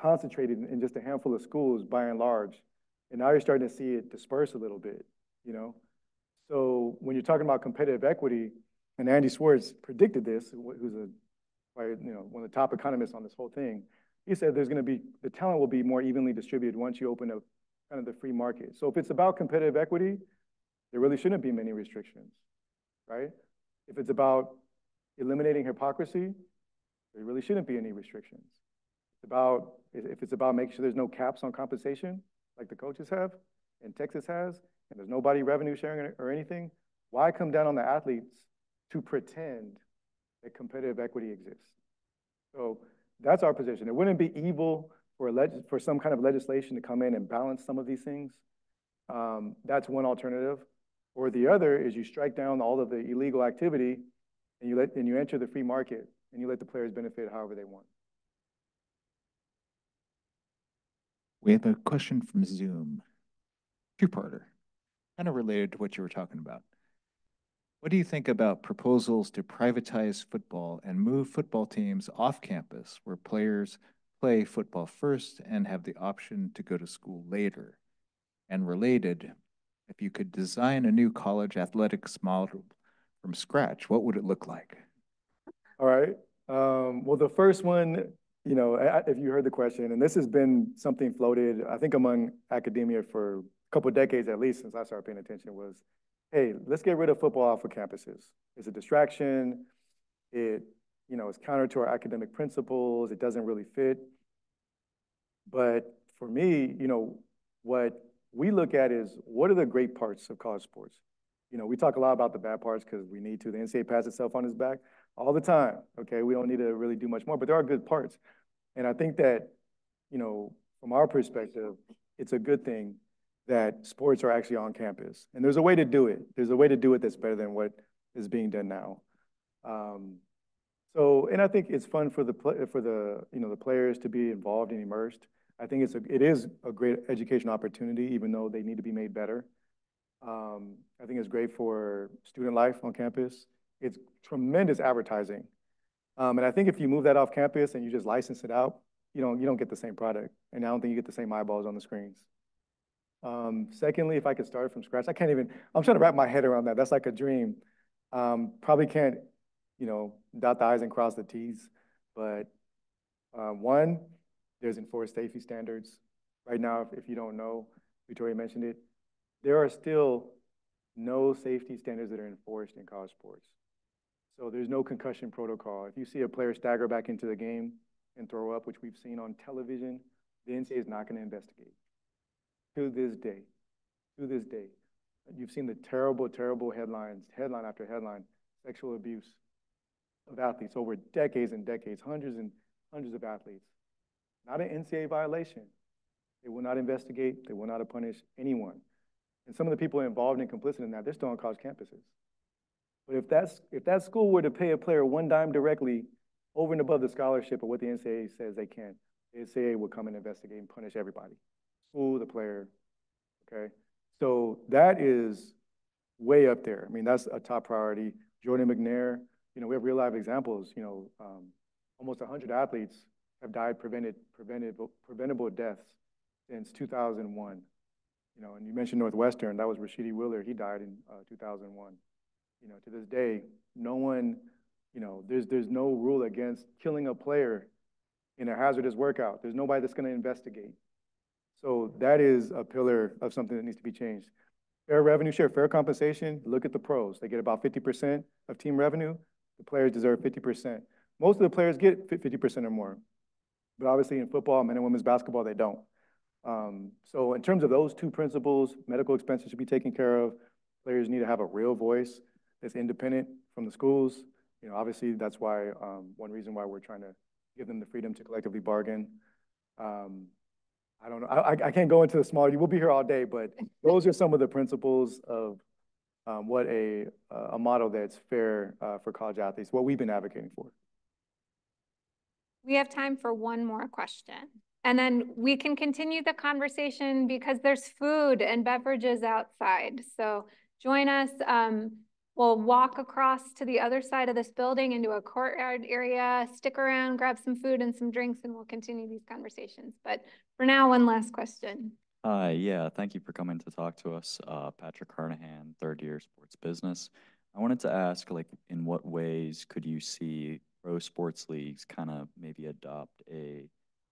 concentrated in just a handful of schools by and large. And now you're starting to see it disperse a little bit, you know? So when you're talking about competitive equity, and Andy Schwartz predicted this, who's a, you know, one of the top economists on this whole thing, he said there's going to be, the talent will be more evenly distributed once you open up kind of the free market. So if it's about competitive equity, there really shouldn't be many restrictions, right? If it's about eliminating hypocrisy, there really shouldn't be any restrictions. It's about, if it's about making sure there's no caps on compensation, like the coaches have and Texas has, and there's nobody revenue sharing or anything, why come down on the athletes to pretend that competitive equity exists? So that's our position. It wouldn't be evil for, for some kind of legislation to come in and balance some of these things. Um, that's one alternative. Or the other is you strike down all of the illegal activity and you let and you enter the free market and you let the players benefit however they want. We have a question from Zoom. Two-parter, kind of related to what you were talking about. What do you think about proposals to privatize football and move football teams off campus where players play football first and have the option to go to school later? And related, if you could design a new college athletics model from scratch, what would it look like? All right. Um, well, the first one, you know, if you heard the question, and this has been something floated, I think among academia for a couple decades at least since I started paying attention was, hey, let's get rid of football off of campuses. It's a distraction. It you know, it's counter to our academic principles. It doesn't really fit. But for me, you know, what we look at is what are the great parts of college sports? You know, we talk a lot about the bad parts because we need to. The NCAA pats itself on its back all the time. Okay, we don't need to really do much more, but there are good parts. And I think that, you know, from our perspective, it's a good thing that sports are actually on campus. And there's a way to do it. There's a way to do it that's better than what is being done now. Um, so, and I think it's fun for the, for the, you know, the players to be involved and immersed. I think it's a, it is a great education opportunity, even though they need to be made better. Um, I think it's great for student life on campus. It's tremendous advertising. Um, and I think if you move that off campus and you just license it out, you don't, you don't get the same product. And I don't think you get the same eyeballs on the screens. Um, secondly, if I could start from scratch, I can't even, I'm trying to wrap my head around that. That's like a dream. Um, probably can't, you know, dot the I's and cross the T's. But uh, one, there's enforced safety standards. Right now, if, if you don't know, Victoria mentioned it, there are still no safety standards that are enforced in college sports. So there's no concussion protocol. If you see a player stagger back into the game and throw up, which we've seen on television, the NCAA is not going to investigate. To this day, to this day, you've seen the terrible, terrible headlines, headline after headline, sexual abuse of athletes over decades and decades, hundreds and hundreds of athletes. Not an NCAA violation. They will not investigate. They will not punish anyone. And some of the people involved and complicit in that, they're still on college campuses. But if that's if that school were to pay a player one dime directly over and above the scholarship of what the NCAA says they can, the NCAA would come and investigate and punish everybody. School, the player. Okay. So that is way up there. I mean, that's a top priority. Jordan McNair, you know, we have real life examples, you know, um, almost 100 athletes have died prevented, preventable, preventable deaths since 2001. You know, and you mentioned Northwestern, that was Rashidi Wheeler, he died in uh, 2001. You know, to this day, no one, you know, there's, there's no rule against killing a player in a hazardous workout. There's nobody that's gonna investigate. So that is a pillar of something that needs to be changed. Fair revenue share, fair compensation, look at the pros. They get about 50% of team revenue. The players deserve 50%. Most of the players get 50% or more. But obviously in football, men and women's basketball, they don't. Um, so in terms of those two principles, medical expenses should be taken care of. Players need to have a real voice that's independent from the schools. You know, obviously that's why, um, one reason why we're trying to give them the freedom to collectively bargain. Um, I don't know, I, I can't go into the small, we'll be here all day, but (laughs) those are some of the principles of um, what a, a model that's fair uh, for college athletes, what we've been advocating for. We have time for one more question. And then we can continue the conversation because there's food and beverages outside. So join us. Um, we'll walk across to the other side of this building into a courtyard area, stick around, grab some food and some drinks, and we'll continue these conversations. But for now, one last question. Hi, uh, yeah, thank you for coming to talk to us. Uh, Patrick Carnahan, third year sports business. I wanted to ask, like, in what ways could you see pro sports leagues kind of maybe adopt a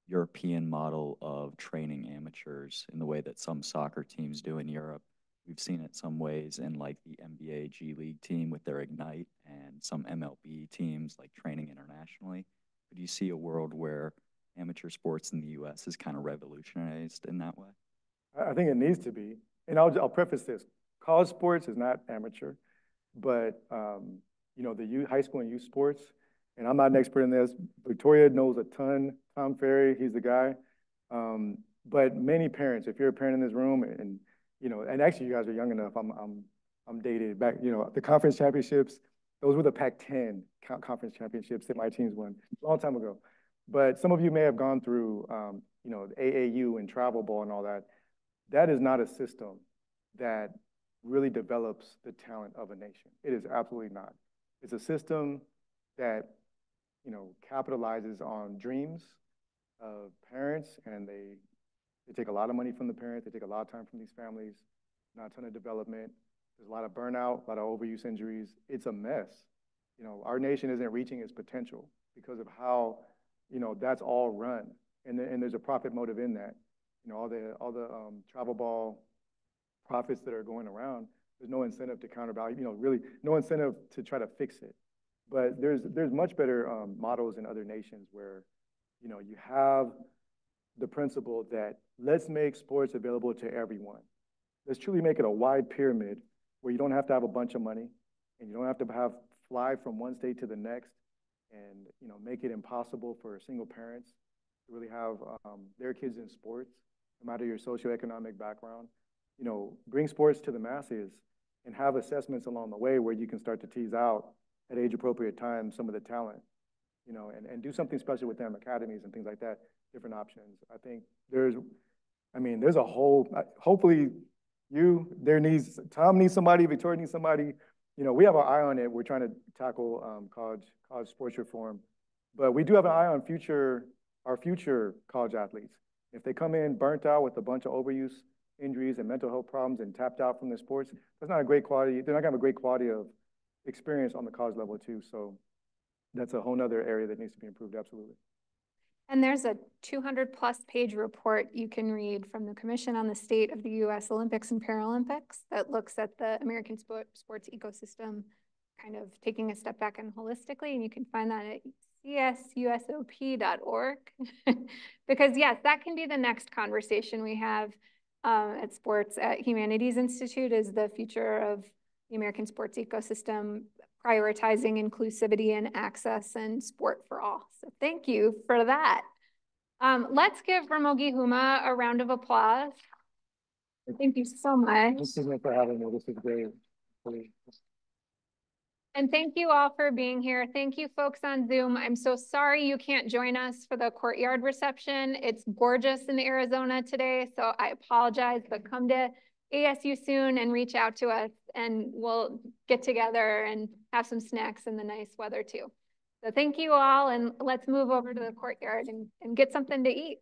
European model of training amateurs in the way that some soccer teams do in Europe. We've seen it some ways in like the NBA G League team with their Ignite and some MLB teams like training internationally. Do you see a world where amateur sports in the U.S. is kind of revolutionized in that way? I think it needs to be. And I'll, I'll preface this. College sports is not amateur, but, um, you know, the youth, high school and youth sports, and I'm not an expert in this. Victoria knows a ton. Tom Farrey, he's the guy. Um, but many parents, if you're a parent in this room, and you know, and actually you guys are young enough. I'm I'm I'm dated back. You know, the conference championships. Those were the Pac-10 conference championships that my teams won a long time ago. But some of you may have gone through, um, you know, AAU and travel ball and all that. That is not a system that really develops the talent of a nation. It is absolutely not. It's a system that you know, capitalizes on dreams of parents and they, they take a lot of money from the parents. They take a lot of time from these families, not a ton of development. There's a lot of burnout, a lot of overuse injuries. It's a mess. You know, our nation isn't reaching its potential because of how, you know, that's all run. And, and there's a profit motive in that. You know, all the, all the um, travel ball profits that are going around, there's no incentive to countervalue, you know, really no incentive to try to fix it. But there's there's much better um, models in other nations where, you know, you have the principle that let's make sports available to everyone. Let's truly make it a wide pyramid where you don't have to have a bunch of money and you don't have to have fly from one state to the next and you know make it impossible for single parents to really have um, their kids in sports, no matter your socioeconomic background. You know, bring sports to the masses and have assessments along the way where you can start to tease out at age appropriate times some of the talent, you know, and, and do something special with them, academies and things like that, different options. I think there's, I mean, there's a whole, hopefully you, there needs, Tom needs somebody, Victoria needs somebody. You know, we have our eye on it. We're trying to tackle um, college, college sports reform. But we do have an eye on future, our future college athletes. If they come in burnt out with a bunch of overuse injuries and mental health problems and tapped out from the sports, that's not a great quality. They're not gonna have a great quality of experience on the college level too. So that's a whole nother area that needs to be improved, absolutely. And there's a 200 plus page report you can read from the Commission on the State of the U.S. Olympics and Paralympics that looks at the American sport, sports ecosystem, kind of taking a step back and holistically. And you can find that at csusop.org. (laughs) because yes, that can be the next conversation we have um, at Sports at Humanities Institute is the future of the American sports ecosystem, prioritizing inclusivity and access and sport for all. So thank you for that. Um, let's give Ramogi Huma a round of applause. Thank you so much. Thank you for having me. This is great. And thank you all for being here. Thank you folks on Zoom. I'm so sorry you can't join us for the courtyard reception. It's gorgeous in Arizona today, so I apologize, but come to ASU soon and reach out to us and we'll get together and have some snacks in the nice weather too. So thank you all and let's move over to the courtyard and, and get something to eat.